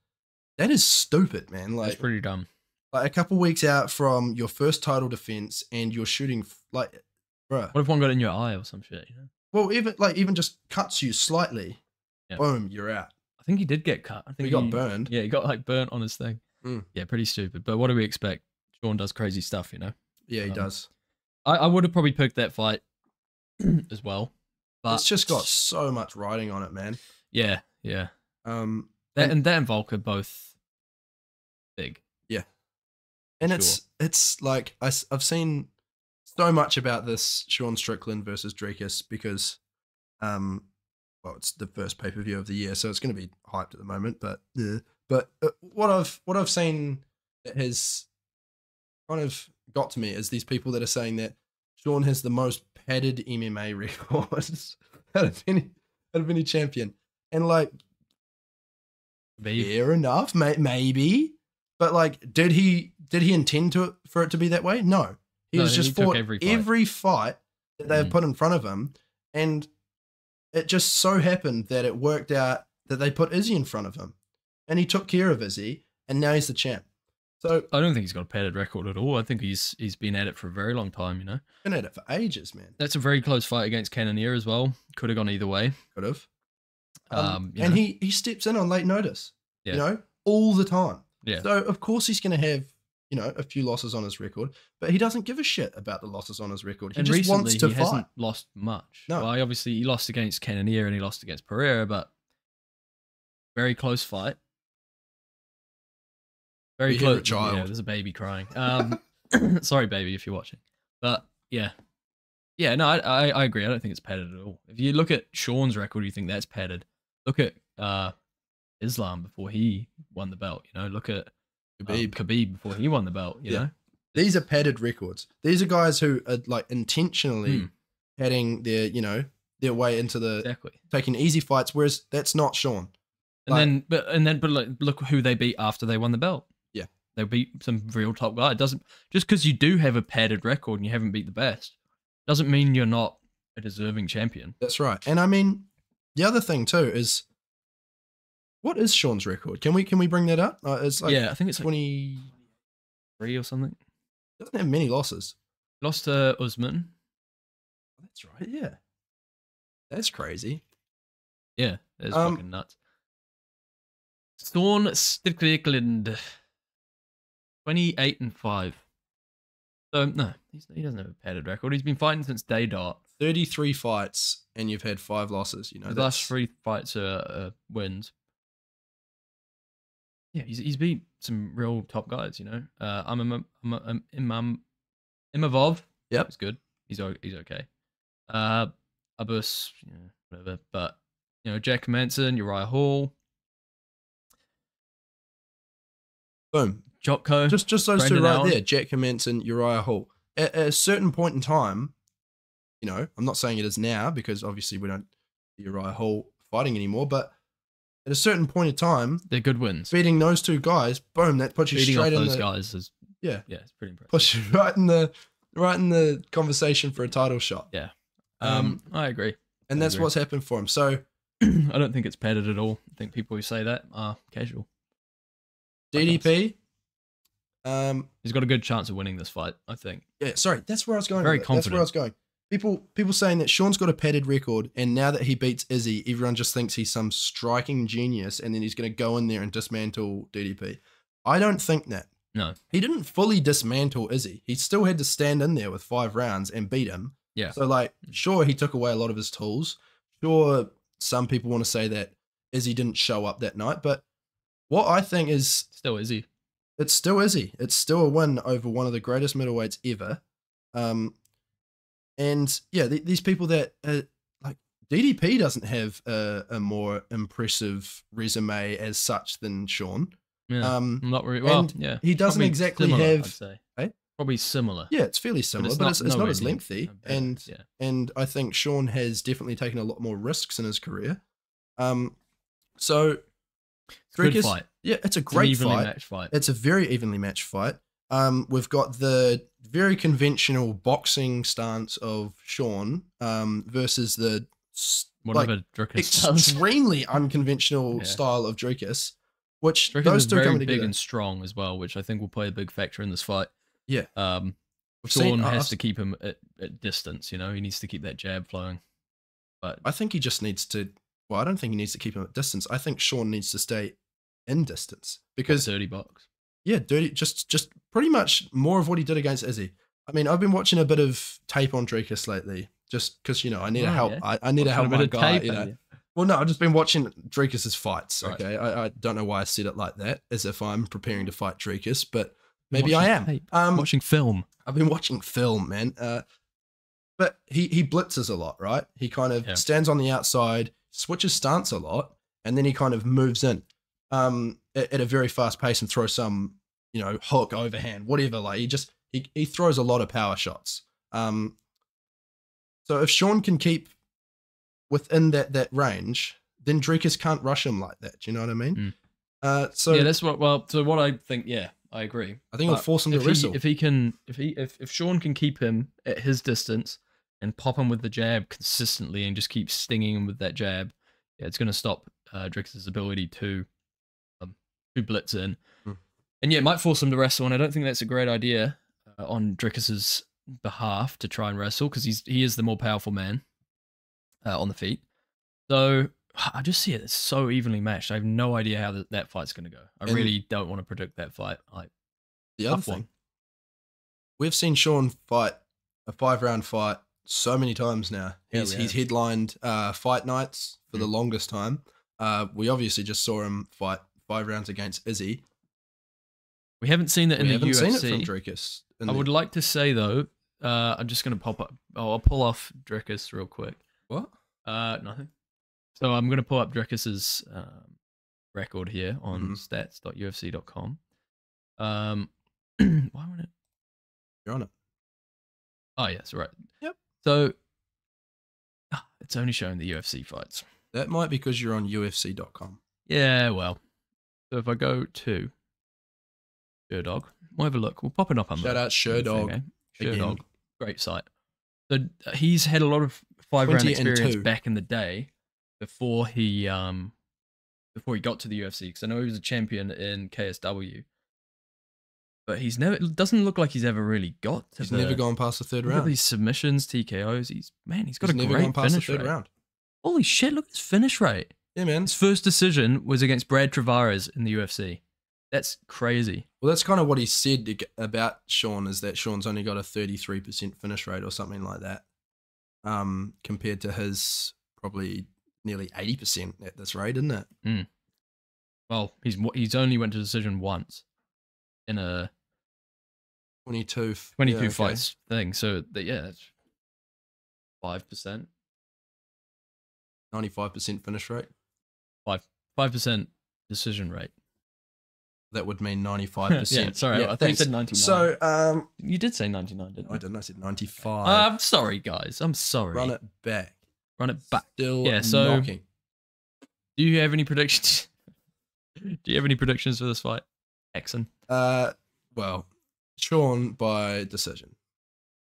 that is stupid, man. Like pretty dumb. like a couple weeks out from your first title defense, and you're shooting like, bruh. What if one got in your eye or some shit? You know? Well, even like even just cuts you slightly, Yeah. boom, you're out. I think he did get cut. I think He got burned. Yeah, he got like burnt on his thing. Mm. Yeah, pretty stupid. But what do we expect? Sean does crazy stuff, you know. Yeah, he Um, does. I, I would have probably picked that fight as well. But It's just got so much writing on it, man. yeah, yeah. Um, That And- and that and Volk are both big. Yeah, and Sure. it's it's like I, have seen so much about this Sean Strickland versus Dricus because, um, well, it's the first pay per view of the year, so it's going to be hyped at the moment. But yeah, but uh, what I've what I've seen that has kind of got to me is these people that are saying that Sean has the most padded MMA records out of any out of any champion, and like Be fair enough, may- maybe. But like, did he did he intend to for it to be that way? No, he No, was just took fought every every fight. fight, that they have Mhm. put in front of him, and it just so happened that it worked out that they put Izzy in front of him, and he took care of Izzy, and now he's the champ. So I don't think he's got a padded record at all. I think he's he's been at it for a very long time, you know. been at it for ages, man. That's a very close fight against Cannonier as well. Could have gone either way. Could have. Um, you and know. he he steps in on late notice. Yeah. You know, all the time. Yeah. So of course he's going to have you know a few losses on his record, but he doesn't give a shit about the losses on his record. He and just recently wants to he fight. hasn't lost much. No. Well, obviously he lost against Cannonier and he lost against Pereira, but very close fight. Very a close. child. Yeah, there's a baby crying. Um, sorry, baby, if you're watching. But yeah, yeah. No, I, I I agree. I don't think it's padded at all. If you look at Sean's record, you think that's padded. Look at uh Islam before he won the belt. You know, look at um, Khabib. Khabib before he won the belt. You Yeah. know, These are padded records. These are guys who are like intentionally Hmm. padding their, you know, their way into the exactly. taking easy fights, whereas that's not Sean. And Like- then, but and then, but like, look who they beat after they won the belt. Yeah. they beat some real top guy. It doesn't just because you do have a padded record and you haven't beat the best, doesn't mean you're not a deserving champion. That's right. And I mean, the other thing too is what is Sean's record? Can we can we bring that up? Uh, it's like yeah, I think it's twenty. three or something. Doesn't have many losses. Lost to Usman. That's right. Yeah, that's crazy. Yeah, it's Um, fucking nuts. Storn Strickland, twenty-eight and five. So no, he's, he doesn't have a padded record. He's been fighting since day dot. Thirty-three fights, and you've had five losses. You know, the last three fights are uh, wins. Yeah, he's he's beat some real top guys. You know, uh, I'm I'm I'm I'm Imam Imavov. Yep. he's good. He's he's okay. Uh, Abus, yeah, whatever. But you know, Jack Manson, Uriah Hall, boom. Jotko. Just just those Brendan two right Allen. there, Jack and Uriah Hall. At, at a certain point in time, you know, I'm not saying it is now because obviously we don't see Uriah Hall fighting anymore, but at a certain point in time, they're good wins. beating those two guys, boom, that puts you Beating off straight in those the guys is yeah, yeah, it's pretty impressive. puts you right in the right in the conversation for a title shot. Yeah. Um, Um, I agree. and I that's agree. what's happened for him. So I don't think it's padded at all. I think people who say that are casual. DDP, um, He's got a good chance of winning this fight. I think. yeah, sorry, that's where I was going. Very it. That's where I was going. People, people saying that Sean's got a padded record, and now that he beats Izzy, everyone just thinks he's some striking genius, and then he's going to go in there and dismantle DDP. I don't think that. No. he didn't fully dismantle Izzy. He still had to stand in there with five rounds and beat him. Yeah. So, like, sure, he took away a lot of his tools. Sure, some people want to say that Izzy didn't show up that night, but what I think is Still he? It's still Izzy. It's still a win over one of the greatest middleweights ever. Um, and yeah, th- these people that uh, like DDP doesn't have a, a more impressive resume as such than Sean. Yeah. Um, not really. Well, yeah. he doesn't Probably exactly similar, have. Eh? Probably similar. Yeah, it's fairly similar, but it's, it's not, as lengthy. And yeah, and I think Sean has definitely taken a lot more risks in his career. Um, so it's good Dricus- fight. yeah, it's a It's an great evenly fight. matched fight. It's a very evenly matched fight. Um, we've got the very conventional boxing stance of Sean um, versus the like, Whatever does. extremely unconventional Yeah. style of Dricus, which Dricus those is two very big together. and strong as well, which I think will play a big factor in this fight. Yeah. Um, We've Sean has I've- to keep him at, at distance. You know, he needs to keep that jab flowing. But I think he just needs to. Well, I don't think he needs to keep him at distance. I think Sean needs to stay in distance because dirty box. yeah, dirty. Just just pretty much more of what he did against Izzy. I mean, I've been watching a bit of tape on Dricus lately, just because you know I need Oh, help. yeah. I, I need to help a my guy. tape, You know, you? Well, no, I've just been watching Dricus's fights. Right. Okay, I, I don't know why I said it like that, as if I'm preparing to fight Dricus, but maybe I am. tape. Um, watching film. I've been watching film, man. Uh, but he he blitzes a lot, right? He kind of Yeah. stands on the outside, switches stance a lot, and then he kind of moves in um, at, at a very fast pace and throws some, you know, hook, overhand, whatever. Like he just he he throws a lot of power shots. Um, so if Sean can keep within that that range, then Dricus can't rush him like that. Do you know what I mean? Mm. Uh, so yeah, that's what. Well, so what I think. Yeah, I agree. I think it'll force him to if he, wrestle. if he can, if he, if, if Sean can keep him at his distance and pop him with the jab consistently and just keep stinging him with that jab, yeah, it's going to stop uh, Drix's ability to um, to blitz in. Hmm. And yeah, it might force him to wrestle. And I don't think that's a great idea uh, on Dricus's behalf to try and wrestle because he's he is the more powerful man uh, on the feet. So I just see it as so evenly matched. I have no idea how that, that fight's going to go. I And- really don't want to predict that fight. Like, The other thing, one. we've seen Sean fight a five round fight so many times now. He's we he's headlined uh, fight nights for the Mm. longest time. Uh, we obviously just saw him fight five rounds against Izzy. We haven't seen that in we the haven't UFC. seen it from Dricus. I the- would like to say though, uh, I'm just gonna pop up. Oh, I'll pull off Dricus real quick. what? Uh, nothing. So I'm gonna pull up Dricus's um, record here on Mhm. stats.ufc.com. Um, why won't it? You're on it. Oh yes, right. Yep. So it's only showing the UFC fights. That might be because you're on UFC.com. Yeah, well. So if I go to Sherdog, we'll have a look. We'll pop it up on Shout the, out Sherdog. Sherdog, great site. So uh, he's had a lot of five round experience back in the day before he um before he got to the UFC because I know he was a champion in KSW. But he's never it doesn't look like he's ever really got to He's the, never gone past the third look at round. these submissions, TKOs. He's man, he's got He's a never great gone past the finish third rate. round. Holy shit, look at his finish rate. Yeah, man. His first decision was against Brad Tavares in the UFC. That's crazy. Well, that's kind of what he said ag- about Sean is that Sean's only got a 33% finish rate or something like that, um, compared to his probably nearly 80% at this rate, isn't it? Well, he's he's only went to decision once in a 22, 22 yeah, okay. fights thing. So that yeah, that's five percent, 95% finish rate. five five percent decision rate. That would mean 95%. Yeah, sorry, I think you said 99. So, um, You did say 99, didn't I you? didn't. I said 95. Uh, I'm sorry, guys. I'm sorry. Run it back. Run it back. Still Yeah, so- knocking. Do you have any predictions? Do you have any predictions for this fight, Exon? Uh, well, Sean by decision.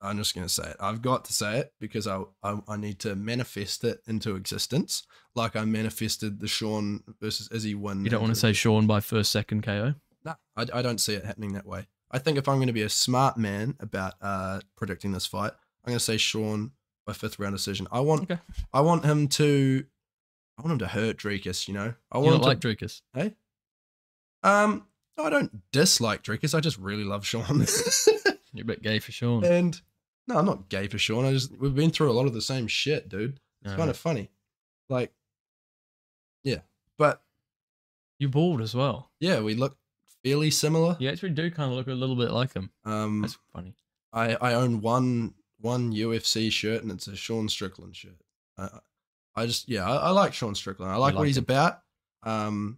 I'm just going to say it. I've got to say it because I, I I need to manifest it into existence, like I manifested the Sean versus Izzy win. You don't want to say Sean by first, second KO? No, I, I don't see it happening that way. I think if I'm going to be a smart man about uh, predicting this fight, I'm going to say Sean by fifth round decision. I want Okay. I want him to I want him to hurt Dricus. You know, I You want don't him to, like Dricus? Hey, um, I don't dislike Dricus. I just really love Sean. You're a bit gay for Sean. and no, I'm not gay for Sean. I just we've been through a lot of the same shit, dude. It's Uh, kind of funny, like, yeah, but You're bald as well. yeah, we look fairly similar. You actually do kind of look a little bit like him. Um, That's funny. I I own one one UFC shirt and it's a Sean Strickland shirt. I I just yeah I, I like Sean Strickland. I like what like he's him. about. Um,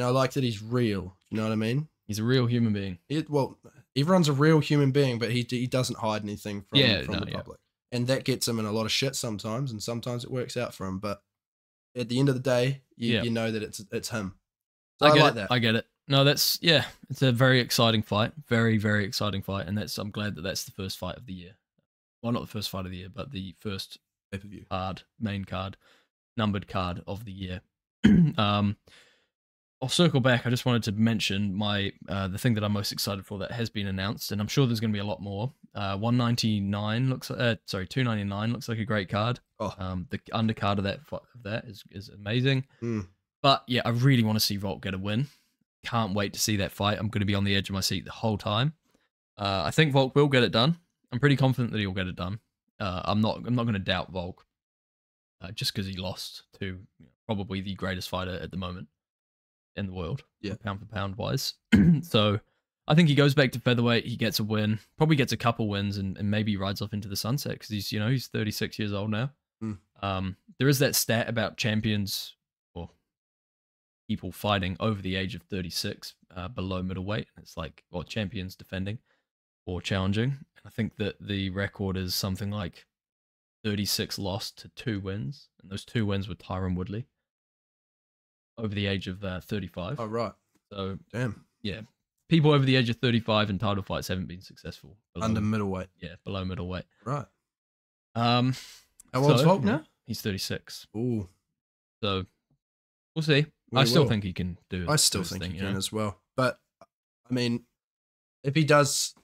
and I like that he's real. You know what I mean? He's a real human being. It well, everyone's a real human being, but he he doesn't hide anything from Yeah, from no, the yeah. public, and that gets him in a lot of shit sometimes, and sometimes it works out for him. But at the end of the day, you, Yeah. you know that it's it's him. So I I, get like it. that. I get it. No, that's yeah. It's a very exciting fight. Very very exciting fight, and that's I'm glad that that's the first fight of the year. Well, not the first fight of the year, but the first Pay per view. card, main card, numbered card of the year. um, I'll circle back. I just wanted to mention my uh, the thing that I'm most excited for that has been announced, and I'm sure there's going to be a lot more. Uh, 199 looks uh, sorry 299 looks like a great card. Oh. Um, the undercard of that of that is is amazing. Mm. But yeah, I really want to see Volk get a win. Can't wait to see that fight. I'm going to be on the edge of my seat the whole time. Uh, I think Volk will get it done. I'm pretty confident that he'll get it done. Uh, I'm not. I'm not going to doubt Volk, uh, just because he lost to you know, probably the greatest fighter at the moment in the world, Yeah. pound for pound wise. so I think he goes back to featherweight. He gets a win, probably gets a couple wins, and, and maybe rides off into the sunset because he's you know he's 36 years old now. Hmm. Um, there is that stat about champions or people fighting over the age of 36 uh, below middleweight. It's like well champions defending or challenging. And I think that the record is something like 36 lost to two wins, and those two wins were Tyron Woodley over the age of uh, 35. Oh right, So damn. Yeah. People over the age of 35 in title fights haven't been successful. Below, Under middleweight. yeah, below middleweight. Right. Um, How old's so, Volk now? He's 36. Ooh, So we'll see. we I still will. think he can do. I still think thing, he you can know? as well. But I mean, if he does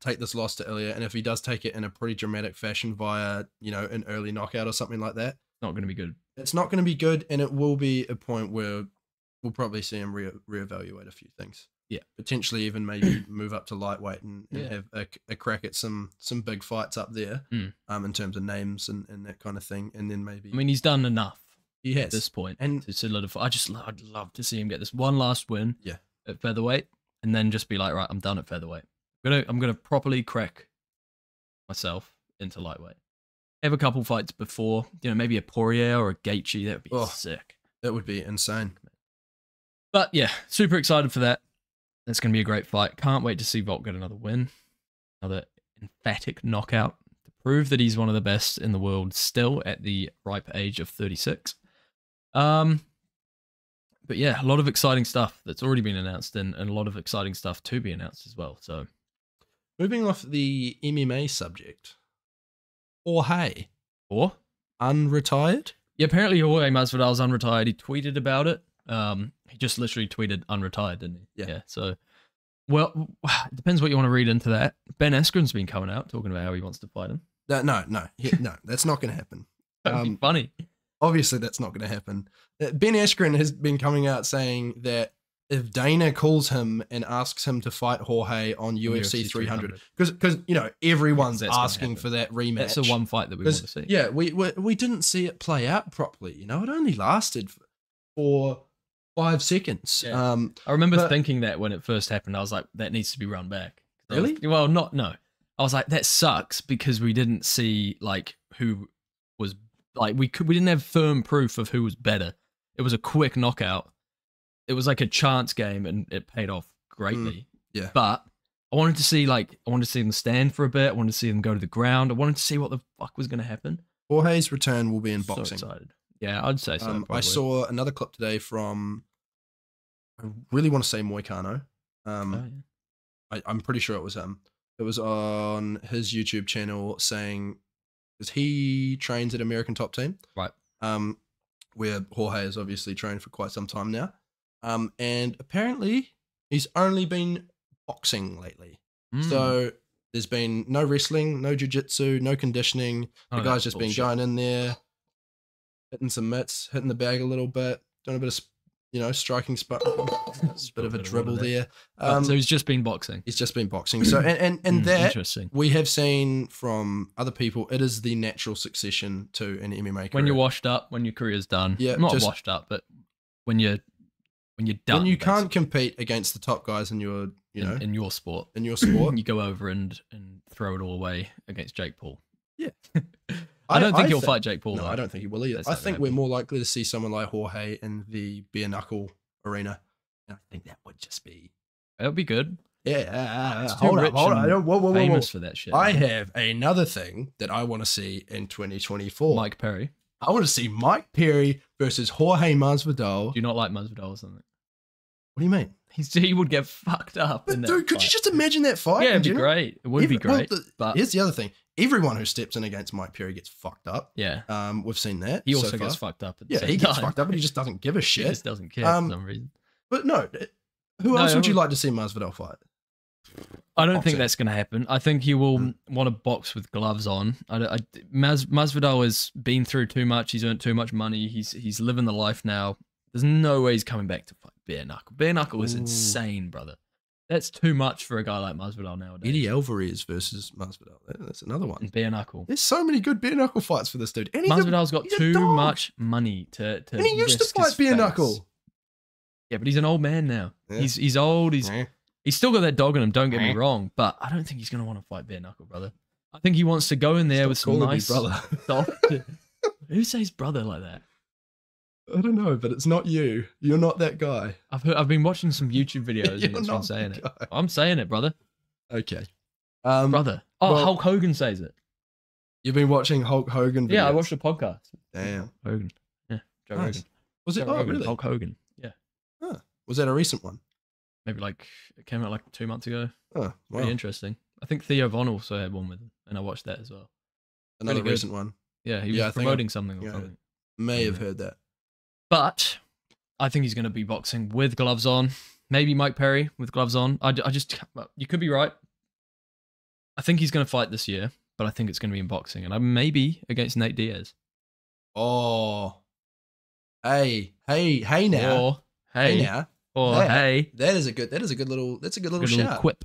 take this loss to Ilia, and if he does take it in a pretty dramatic fashion via, you know, an early knockout or something like that, Not going to be good. it's not going to be good, and it will be a point where we'll probably see him re- reevaluate a few things. Yeah. potentially even maybe move up to lightweight and, and Yeah. have a, a crack at some some big fights up there, Mm. um, in terms of names and, and that kind of thing, and then maybe I mean, he's done enough he at this point and to solidify. I just, I'd love to see him get this one last win. Yeah. At featherweight, and then just be like, right, I'm done at featherweight. I'm gonna I'm gonna properly crack myself into lightweight. Have a couple fights before, you know, maybe a Poirier or a Gaethje. That would be Oh. sick. That would be insane. But yeah, super excited for that. That's going to be a great fight. Can't wait to see Volk get another win, another emphatic knockout to prove that he's one of the best in the world still at the ripe age of 36. Um, but yeah, a lot of exciting stuff that's already been announced and, and a lot of exciting stuff to be announced as well. So Moving off the MMA subject, Jorge, or unretired? yeah, apparently Jorge Masvidal's unretired. He tweeted about it. Um, he just literally tweeted unretired, didn't he? Yeah. So, well, it depends what you want to read into that. Ben Askren's been coming out talking about how he wants to fight him. No, no, no, no that's not going to happen. Um, funny. Obviously, that's not going to happen. Uh, Ben Askren has been coming out saying that if Dana calls him and asks him to fight Jorge on UFC, 300, because you know everyone's That's asking for that rematch. That's the one fight that we want to see. Yeah, we, we we didn't see it play out properly. You know, it only lasted for five seconds. Yeah. Um, I remember But- thinking that when it first happened, I was like, that needs to be run back. I was- Really? well, not no. I was like, that sucks because we didn't see like who was like we could we didn't have firm proof of who was better. It was a quick knockout. It was like a chance game and it paid off greatly. yeah. But I wanted to see like I wanted to see them stand for a bit. I wanted to see them go to the ground. I wanted to see what the fuck was going to happen. Jorge's return will be in So boxing. excited. Yeah, I'd say so. um, I saw another clip today from. I really want to say Moicano. Um, Oh, yeah. I, I'm pretty sure it was him. It was on his YouTube channel saying, because he trains at American Top Team, Right. Um, where Jorge has obviously trained for quite some time now. Um, and apparently he's only been boxing lately. Mm. So there's been no wrestling, no jujitsu, no conditioning. Oh, The that's guy's just been going in there, hitting some mitts, hitting the bag a little bit, doing a bit of, you know, striking, sp- a bit of a dribble there. Oh, Um, so he's just been boxing. he's just been boxing. So and and, and Mm, that interesting. we have seen from other people, it is the natural succession to an MMA career. When you're washed up, when your career's done. Yeah, not just- washed up, but when you're when you're done. when you can't compete against the top guys in your, you know, in, in your sport, In your sport. you go over and and throw it all away against Jake Paul. Yeah. I don't think he'll thi- fight Jake Paul. No, though. I don't think he will either. That's I think we're more likely to see someone like Jorge in the bare knuckle arena. And I think that would just be That would be good. yeah. Uh, it's uh, too hold up, hold up. and Whoa, whoa, whoa, whoa, whoa. Famous for that shit. I man. have another thing that I want to see in 2024. Mike Perry. I want to see Mike Perry versus Jorge Masvidal. Do you not like Masvidal or something? What do you mean? He's, he would get fucked up. But in that dude, could you just imagine that fight? Yeah, it'd be general? great. It would be Every- well, great. the- but Here's the other thing: everyone who steps in against Mike Perry gets fucked up. yeah, Um, we've seen that. he so also gets fucked up. At the Yeah, he gets time. fucked up, but he just doesn't give a He shit. just doesn't care Um, for some reason. But no, who No, else would you like to see Masvidal fight? I don't boxing. think that's going to happen. I think he will Mm. want to box with gloves on. I, I, Mas, Masvidal has been through too much. He's earned too much money. He's he's living the life now. There's no way he's coming back to fight bare knuckle. Bare knuckle is Ooh. insane, brother. That's too much for a guy like Masvidal nowadays. Eddie Alvarez versus Masvidal. That- That's another one. and bare knuckle. There's so many good bare knuckle fights for this dude. And Masvidal's got too much money to to. and he used to fight bare knuckle. Yeah, but he's an old man now. Yeah. He's he's old. He's Eh. He's still got that dog in him, don't get me wrong, but I don't think he's going to want to fight bare knuckle, brother. I think he wants to go in there Stop with some nice brother. soft. Who says brother like that? I don't know, but it's not you. You're not that guy. I've heard, I've been watching some YouTube videos You're and it's not saying it. I'm saying it, brother. Okay. Um, Brother. Oh, well- Hulk Hogan says it. You've been watching Hulk Hogan. Yeah, I watched a podcast. Damn. Hogan. Yeah, Joe Nice. Rogan. Was it? Joe Oh, Rogan, really? Hulk Hogan. Yeah, Was that a recent one? Maybe like it came out like two months ago. Oh, Pretty interesting. I think Theo Von also had one with him, and I watched that as well. Another good. recent one. Yeah, he was Yeah, I think I- promoting something or yeah. something. May have heard that. But I think he's going to be boxing with gloves on. Maybe Mike Perry with gloves on. I, I just, you could be right. I think he's going to fight this year, but I think it's going to be in boxing, and I maybe against Nate Diaz. Oh. Hey, hey, hey now. Or hey, hey, now. Or That- hey, That is a good that is a good little that's a good little good little quip.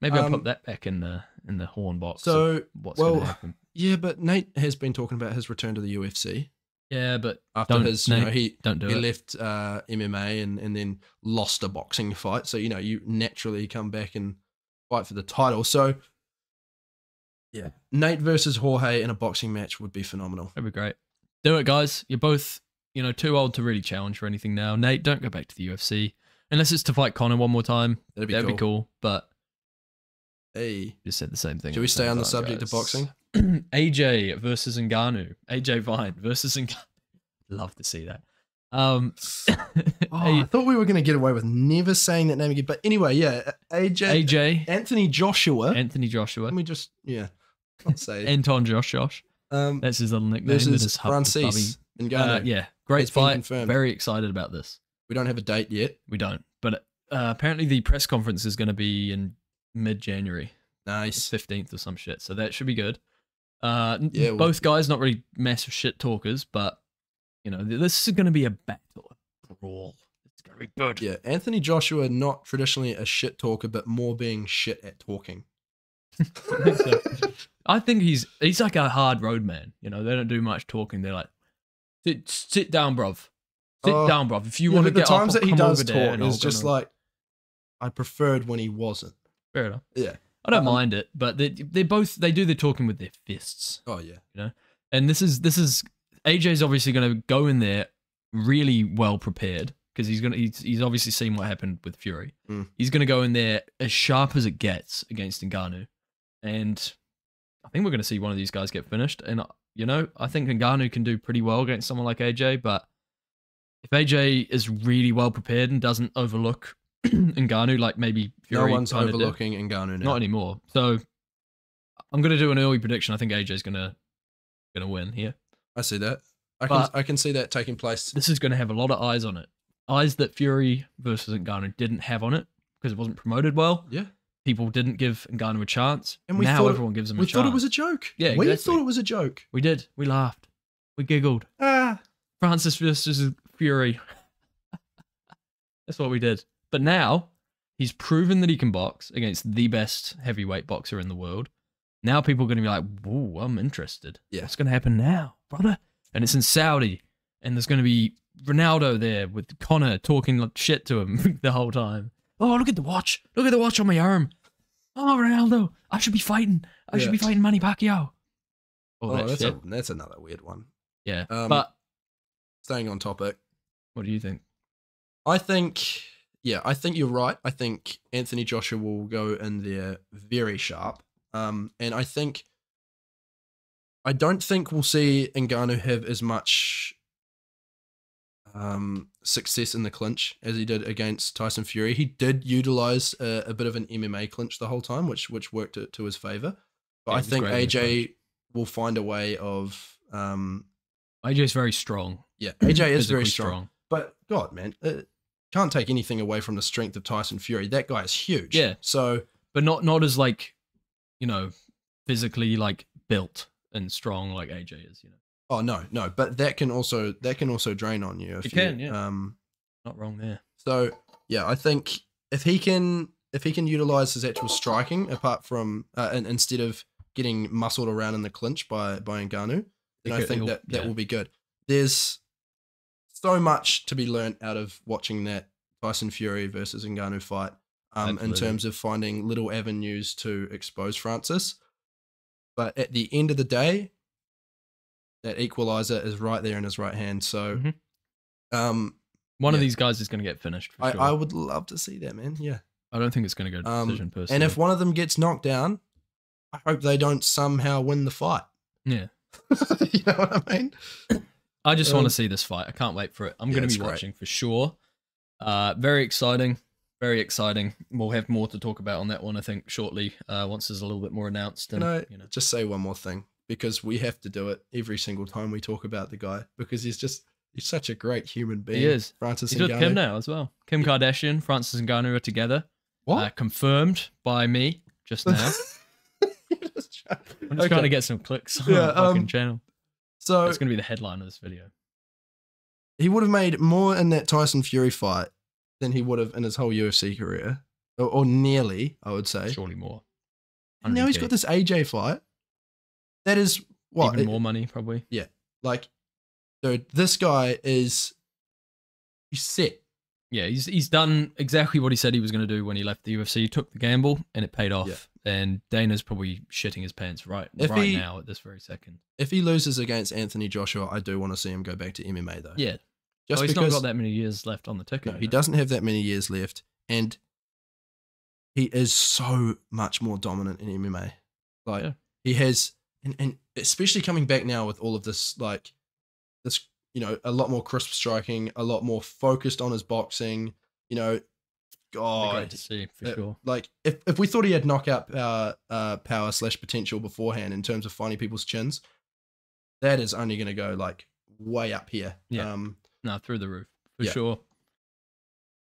Maybe I'll Um, put that back in the in the horn box. So what's well, going to happen? yeah, but Nate has been talking about his return to the UFC. Yeah, but after his, you know, he don't do he it. left uh, MMA and, and then lost a boxing fight. So, you know, you naturally come back and fight for the title. So, yeah, Nate versus Jorge in a boxing match would be phenomenal. That'd be great. Do it, guys. You're both, you know, too old to really challenge for anything now. Nate, don't go back to the UFC unless it's to fight Conor one more time. That'd be That'd cool. be cool. But Hey, just said the same thing. Should we stay on the subject of boxing? AJ versus Ngannou. AJ Vine versus Ngannou. Love to see that. Um, oh, I thought we were going to get away with never saying that name again. But anyway, yeah, AJ, AJ Anthony Joshua. Anthony Joshua, Let me just, yeah, I'll say. Anton Josh Josh. um, That's his little nickname. versus is Francis Bubby. Ngannou. Uh, yeah, great It's fight. Very excited about this. We don't have a date yet. We don't, but uh, apparently the press conference is going to be in mid-January, Nice. fifteenth or some shit. So that should be good. Uh, Yeah, well- both guys not really massive shit talkers, but you know this is going to be a battle, a brawl. It's going to be good. Yeah, Anthony Joshua, not traditionally a shit talker, but more being shit at talking. So, I think he's he's like a hard road man. You know, they don't do much talking. They're like, sit, sit down, bruv. Sit Oh, down, bruv. If you Yeah, want to get the times up, that he does talk is just like I preferred when he wasn't. fair enough. Yeah. I don't Um, mind it, but they they both they do the talking with their fists. Oh yeah. You know. And this is this is AJ's obviously going to go in there really well prepared because he's gonna he's, he's obviously seen what happened with Fury. Mm. He's going to go in there as sharp as it gets against Ngannou, and I think we're going to see one of these guys get finished. And uh, you know, I think Ngannou can do pretty well against someone like AJ, but if AJ is really well prepared and doesn't overlook Ngannou like maybe Fury no one's kinda did- overlooking Ngannou now. not anymore. So I'm going to do an early prediction. I think AJ's going to going to win here. I see that. I But- can I can see that taking place. This is going to have a lot of eyes on it. Eyes that Fury versus Ngannou didn't have on it because it wasn't promoted well. Yeah. People didn't give Ngannou a chance. And we now thought- everyone gives him a We chance. thought it was a joke. Yeah, We exactly. thought it was a joke. we did. We laughed. We giggled. Ah. Francis versus Fury. That's what we did. But now he's proven that he can box against the best heavyweight boxer in the world. Now people are going to be like, "Whoa, I'm interested. Yeah. What's going to happen now, brother?" And it's in Saudi, and there's going to be Ronaldo there with Conor talking shit to him the whole time. Oh, look at the watch! Look at the watch on my arm. Oh, Ronaldo, I should be fighting. I should be fighting Manny Pacquiao. All Oh, that that's a, that's another weird one. yeah, um, but Staying on topic. What do you think? I think, yeah, I think you're right. I think Anthony Joshua will go in there very sharp. Um, and I think, I don't think we'll see Ngannou have as much um, success in the clinch as he did against Tyson Fury. He did utilize a, a bit of an MMA clinch the whole time, which which worked to, to his favor. But Yeah, I think great in his AJ will find a way of, um, is very strong. yeah, AJ is very Physically strong. But God, man, uh, can't take anything away from the strength of Tyson Fury. That guy is huge. Yeah. So but not not as like, you know, physically like built and strong like AJ is. You know, oh no, no, but that can also that can also drain on you. If It you, can, yeah. Um. not wrong there. So yeah, I think if he can if he can utilize his actual striking apart from uh, and instead of getting muscled around in the clinch by by Ngannou, then I think that that yeah. will be good. There's so much to be learnt out of watching that Tyson Fury versus Ngannou fight. Um, in terms of finding little avenues to expose Francis, but at the end of the day, that equalizer is right there in his right hand. So, Mhm. um, One of these guys is going to get finished. For I, sure. I would love to see that, man. Yeah. I don't think it's going to go to Um, decision personally. And if one of them gets knocked down, I hope they don't somehow win the fight. yeah, you know what I mean? I just want um, to see this fight. I can't wait for it. I'm yeah, going to be great. watching for sure. Uh, very exciting. Very exciting. We'll have more to talk about on that one, I think, shortly. Uh, once there's a little bit more announced. And, I you know, just say one more thing? Because we have to do it every single time we talk about the guy because he's just he's such a great human being. He is. Francis he's with. Kim now as well. Kim Kardashian, Francis and Ngannou are together. What? Uh, confirmed by me just now. Just. I'm just trying to get some clicks on Yeah, the fucking um, channel. So it's going to be the headline of this video. he would have made more in that Tyson Fury fight than he would have in his whole UFC career, or, or nearly, I would say. Surely more. And now he's 100K. got this AJ fight. That is what Even it- more money, probably. Yeah, like dude, this guy is he's set. Yeah, he's he's done exactly what he said he was going to do when he left the UFC. He took the gamble and it paid off. Yeah. And Dana's probably shitting his pants right If right he- now at this very second. If he loses against Anthony Joshua, I do want to see him go back to MMA though. Yeah, just oh, he's because not got that many years left on the ticket. no, he doesn't have that many years left, and he is so much more dominant in MMA. Like Yeah. he has, and, and especially coming back now with all of this, like this, you know, a lot more crisp striking, a lot more focused on his boxing. You know, God, great to see for uh, sure. like if, if we thought he had knockout power, uh, power slash potential beforehand in terms of finding people's chins, that is only going to go like way up here. Yeah. Um, No, through the roof for Yeah. sure.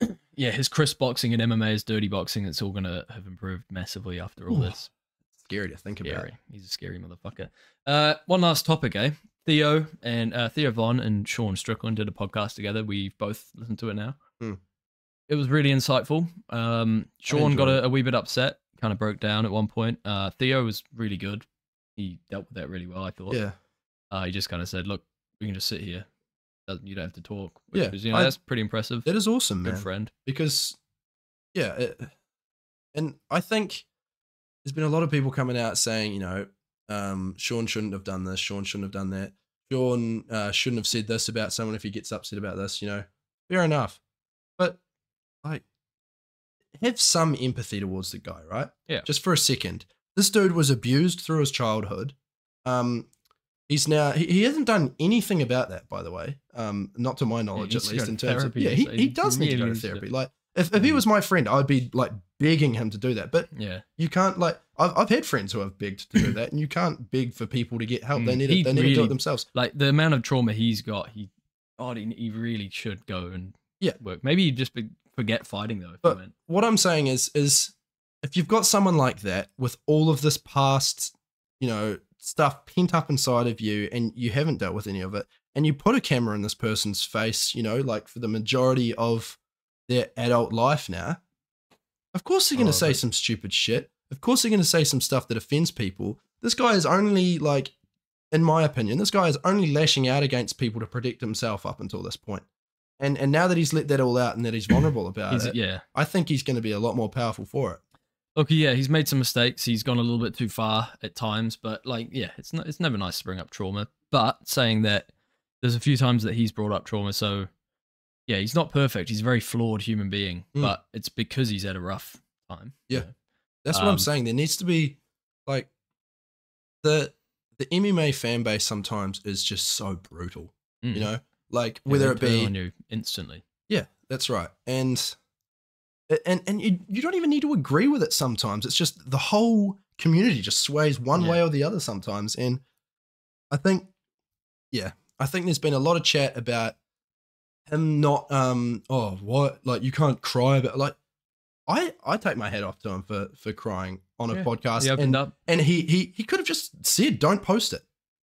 yeah, his crisp boxing and MMA, his dirty boxing, it's all gonna have improved massively after all Ooh, this. scary to think about. He's a scary motherfucker. Uh, one last topic, eh? Theo and uh, Theo Von and Sean Strickland did a podcast together. We've both listened to it now. Hmm. It was really insightful. Um, Sean got a, a wee bit upset, kind of broke down at one point. Uh, Theo was really good. He dealt with that really well, I thought. Yeah. Uh, he just kind of said, "Look, we can just sit here. You don't have to talk." Which Yeah, was, you know, I- that's pretty impressive. That is awesome, Good man. friend. Because, yeah, it, and I think there's been a lot of people coming out saying, you know, um, Sean shouldn't have done this. Sean shouldn't have done that. Sean uh, shouldn't have said this about someone if he gets upset about this. You know, fair enough, but like, have some empathy towards the guy, right? Yeah. Just for a second, this dude was abused through his childhood. Um, he's now he, he hasn't done anything about that, by the way. Um, not to my knowledge, needs at least in terms therapy, of yeah, he, he does need to go really to needs to- therapy. Like if, if he Mm. was my friend, I'd be like begging him to do that. But Yeah. you can't like I've I've had friends who have begged to do that, and you can't beg for people to get help. They Mm, need it. They need to do it themselves. Like the amount of trauma he's got, he, God, he, he really should go and Yeah. work. Maybe he'd just be, forget fighting though. But- What I'm saying is is if you've got someone like that with all of this past, you know, stuff pent up inside of you, and you haven't dealt with any of it, and you put a camera in this person's face, you know, like for the majority of their adult life now, of course they're going Oh, to say but- some stupid shit. Of course they're going to say some stuff that offends people. This guy is only like, in my opinion, this guy is only lashing out against people to protect himself up until this point. And and now that he's let that all out and that he's vulnerable about He's, it, yeah. I think he's going to be a lot more powerful for it. Look, yeah, he's made some mistakes. He's gone a little bit too far at times, but like, yeah, it's not, it's never nice to bring up trauma. But saying that, there's a few times that he's brought up trauma, so yeah, he's not perfect. He's a very flawed human being, Mm. but it's because he's had a rough time. Yeah. know. That's what I'm Um, saying. There needs to be like the the MMA fan base sometimes is just so brutal. Mm. You know, like Yeah, whether it be on you instantly. yeah, that's right, and and and you, you don't even need to agree with it. Sometimes it's just the whole community just sways one Yeah. way or the other. Sometimes, and I think yeah, I think there's been a lot of chat about him not um oh what like you can't cry about like I I take my head off to him for for crying on a Yeah, podcast He and up. and he he he could have just said don't post it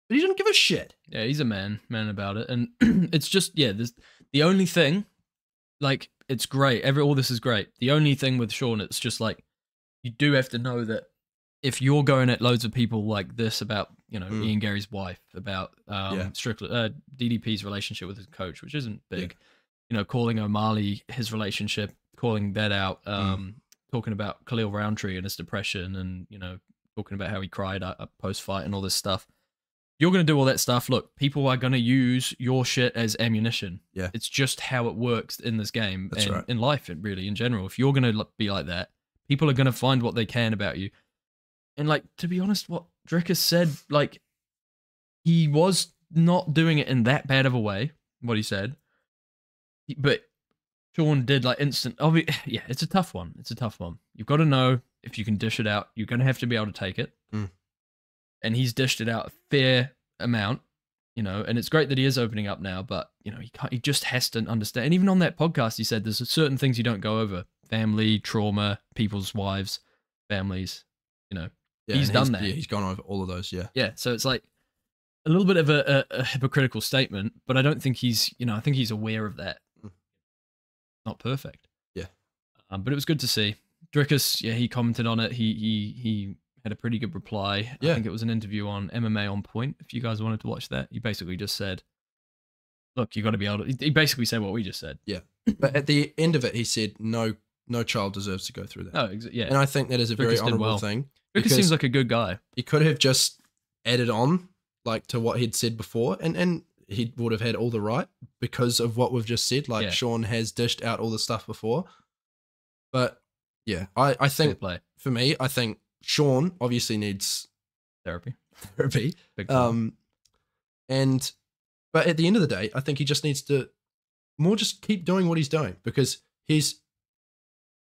but he didn't give a shit Yeah, he's a man, man about it, and it's just yeah. This the only thing, like it's great. Every all this is great. The only thing with Sean, it's just like you do have to know that if you're going at loads of people like this about you know Mm. Ian Garry's wife, about um, Yeah. Strickland, uh, DDP's relationship with his coach, which isn't big, you know, calling O'Malley his relationship, calling that out, Mm. um, talking about Khalil Rountree and his depression, and you know, talking about how he cried post fight and all this stuff you're going to do all that stuff. Look, people are going to use your shit as ammunition. Yeah. It's just how it works in this game That's and right. in life, really, in general. If you're going to be like that, people are going to find what they can about you. And, like, to be honest, what Dricus said, like, he was not doing it in that bad of a way, what he said. But Sean did, like, instant. Obvi- yeah, it's a tough one. It's a tough one. You've got to know if you can dish it out, you're going to have to be able to take it Mm. and he's dished it out a fair amount, you know, and it's great that he is opening up now, but you know, he can't, he just has to understand. And even on that podcast, he said there's certain things you don't go over: family, trauma, people's wives, families. You know, yeah, He's done that. yeah he's gone over all of those yeah yeah. So it's like a little bit of a, a, a hypocritical statement, but I don't think he's, you know, I think he's aware of that. Mm. Not perfect. Yeah. Um, but it was good to see. Dricus, yeah, he commented on it. He he he had a pretty good reply. Yeah. I think it was an interview on MMA on Point. If you guys wanted to watch that, he basically just said, look, you got to be able to. He basically said what we just said. Yeah, but at the end of it, he said, "No, no child deserves to go through that." Oh, ex- yeah. And I think that is a very Lucas honourable well. thing. Because- seems like a good guy. He could have just added on, like to what he'd said before, and and he would have had all the right because of what we've just said. Like Yeah. Sean has dished out all the stuff before, but yeah, I I Fair think play for me, I think Sean obviously needs therapy. therapy. Big time. Um, and but at the end of the day, I think he just needs to more just keep doing what he's doing because he's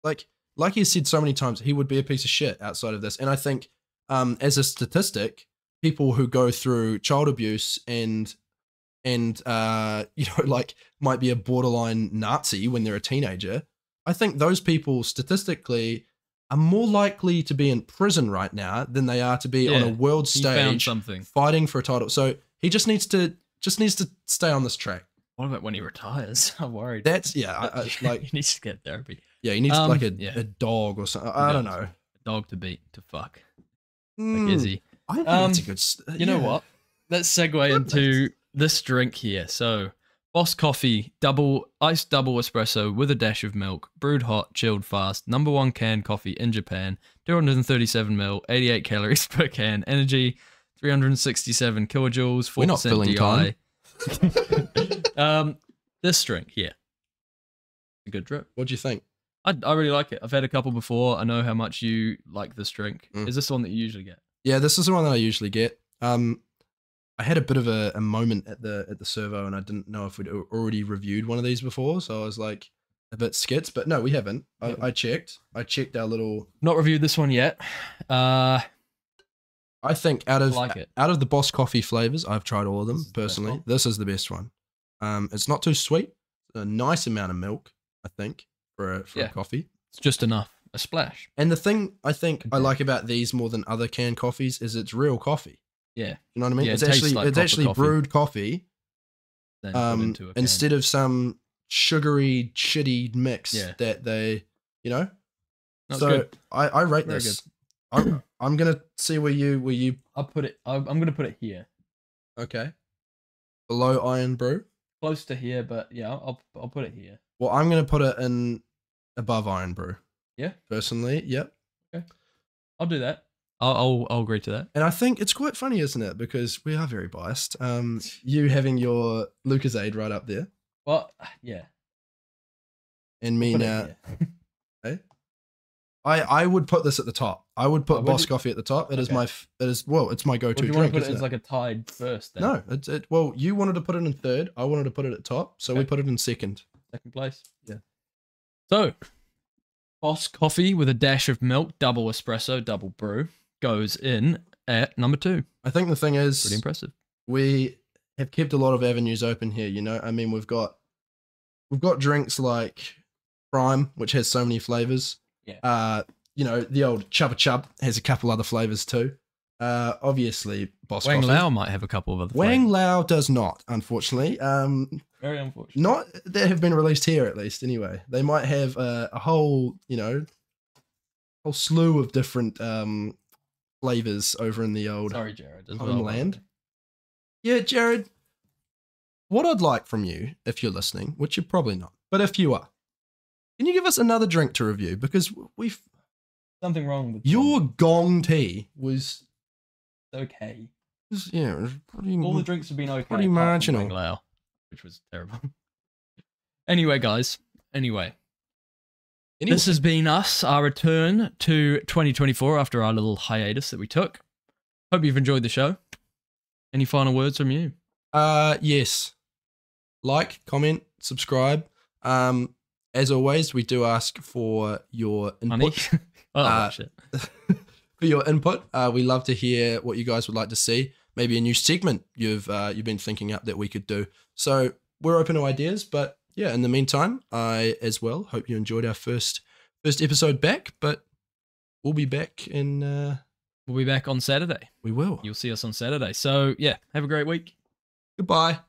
like like he's said so many times, he would be a piece of shit outside of this. And I think um, as a statistic, people who go through child abuse and and uh, you know like might be a borderline Nazi when they're a teenager, I think those people statistically are more likely to be in prison right now than they are to be on a world stage something. fighting for a title. So he just needs to just needs to stay on this track. What about when he retires? I'm worried. That's yeah, I, I, like he needs to get therapy. yeah, he needs Um, like a, yeah. a dog or something. I don't does. know. Dog to beat to fuck. Mm, Like Izzy. I think Um, that's a good. s- You know what? Let's segue into this drink here. So, Boss Coffee, double iced double espresso with a dash of milk, brewed hot, chilled fast, number one canned coffee in Japan, 237 mil, 88 calories per can, energy, 367 kilojoules, 4% We're not filling DI. Um, this drink here, a good drip. What do you think? I, I really like it. I've had a couple before. I know how much you like this drink. Mm. Is this the one that you usually get? Yeah, this is the one that I usually get. Um, I had a bit of a, a moment at the at the servo, and I didn't know if we'd already reviewed one of these before, so I was like a bit skits. But no, we haven't. I. I checked. I checked our little. Not reviewed this one yet. Uh, I think out of like it. out of the Boss Coffee flavors, I've tried all of them the personally. This is the best one. Um, it's not too sweet. A nice amount of milk, I think, for a, for Yeah. a coffee. It's just enough. A splash. And the thing I think I like about these more than other canned coffees is it's real coffee. Yeah. You know what I mean? Yeah, it's tastes actually like it's actually coffee. brewed coffee Then put um, into a can. instead of some sugary shitty mix Yeah. that they, you know. That's so good. I, I rate Very this. I'm, I'm gonna see where you where you I'll put it. I'm I'm gonna put it here, okay below Irn-Bru. Close to here, but yeah, I'll I'll put it here. Well, I'm gonna put it in above Irn-Bru. Yeah? personally, yep. Okay. I'll do that. I'll I'll, I'll agree to that. And I think it's quite funny, isn't it? Because we are very biased. Um, you having your Lucozade right up there, Well, yeah. and me now. here. I I would put this at the top. I would put would Boss you? Coffee at the top. It is Okay. my it is well, it's my go-to do you want drink. to put it as it? like a tied first? Then? no, it's it. Well, you wanted to put it in third. I wanted to put it at top, so we put it in second. second place. Yeah. So, Boss Coffee with a dash of milk, double espresso, double brew, goes in at number two. I think the thing is Pretty impressive. we have kept a lot of avenues open here. You know, I mean, we've got we've got drinks like Prime, which has so many flavors. Yeah. Uh, you know, the old Chubba Chub has a couple other flavors too. Uh, obviously, Boss Wang Coffee. Lao might have a couple of other Wang flavors. Lao does not, unfortunately. Um, Very unfortunate. not that have been released here at least. Anyway, they might have a, a whole, you know, whole slew of different um flavors over in the old Sorry, Jared. as well, homeland. Yeah, Jared. What I'd like from you, if you're listening, which you're probably not, but if you are, can you give us another drink to review? Because we've Something wrong with your gong tea was, okay. was yeah, it was pretty. All the drinks have been okay. Pretty marginal. Lao, which was terrible. anyway, guys. Anyway, Anyway, this has been us, our return to 2024 after our little hiatus that we took. Hope you've enjoyed the show. Any final words from you? Uh, yes. Like, comment, subscribe. Um, as always, we do ask for your input. oh, Uh, shit. for your input. Uh, we love to hear what you guys would like to see. Maybe a new segment you've uh, you've been thinking up that we could do. So we're open to ideas. But yeah, in the meantime, I as well hope you enjoyed our first first episode back. But we'll be back in. Uh, We'll be back on Saturday. we will. You'll see us on Saturday. So, yeah, have a great week. Goodbye.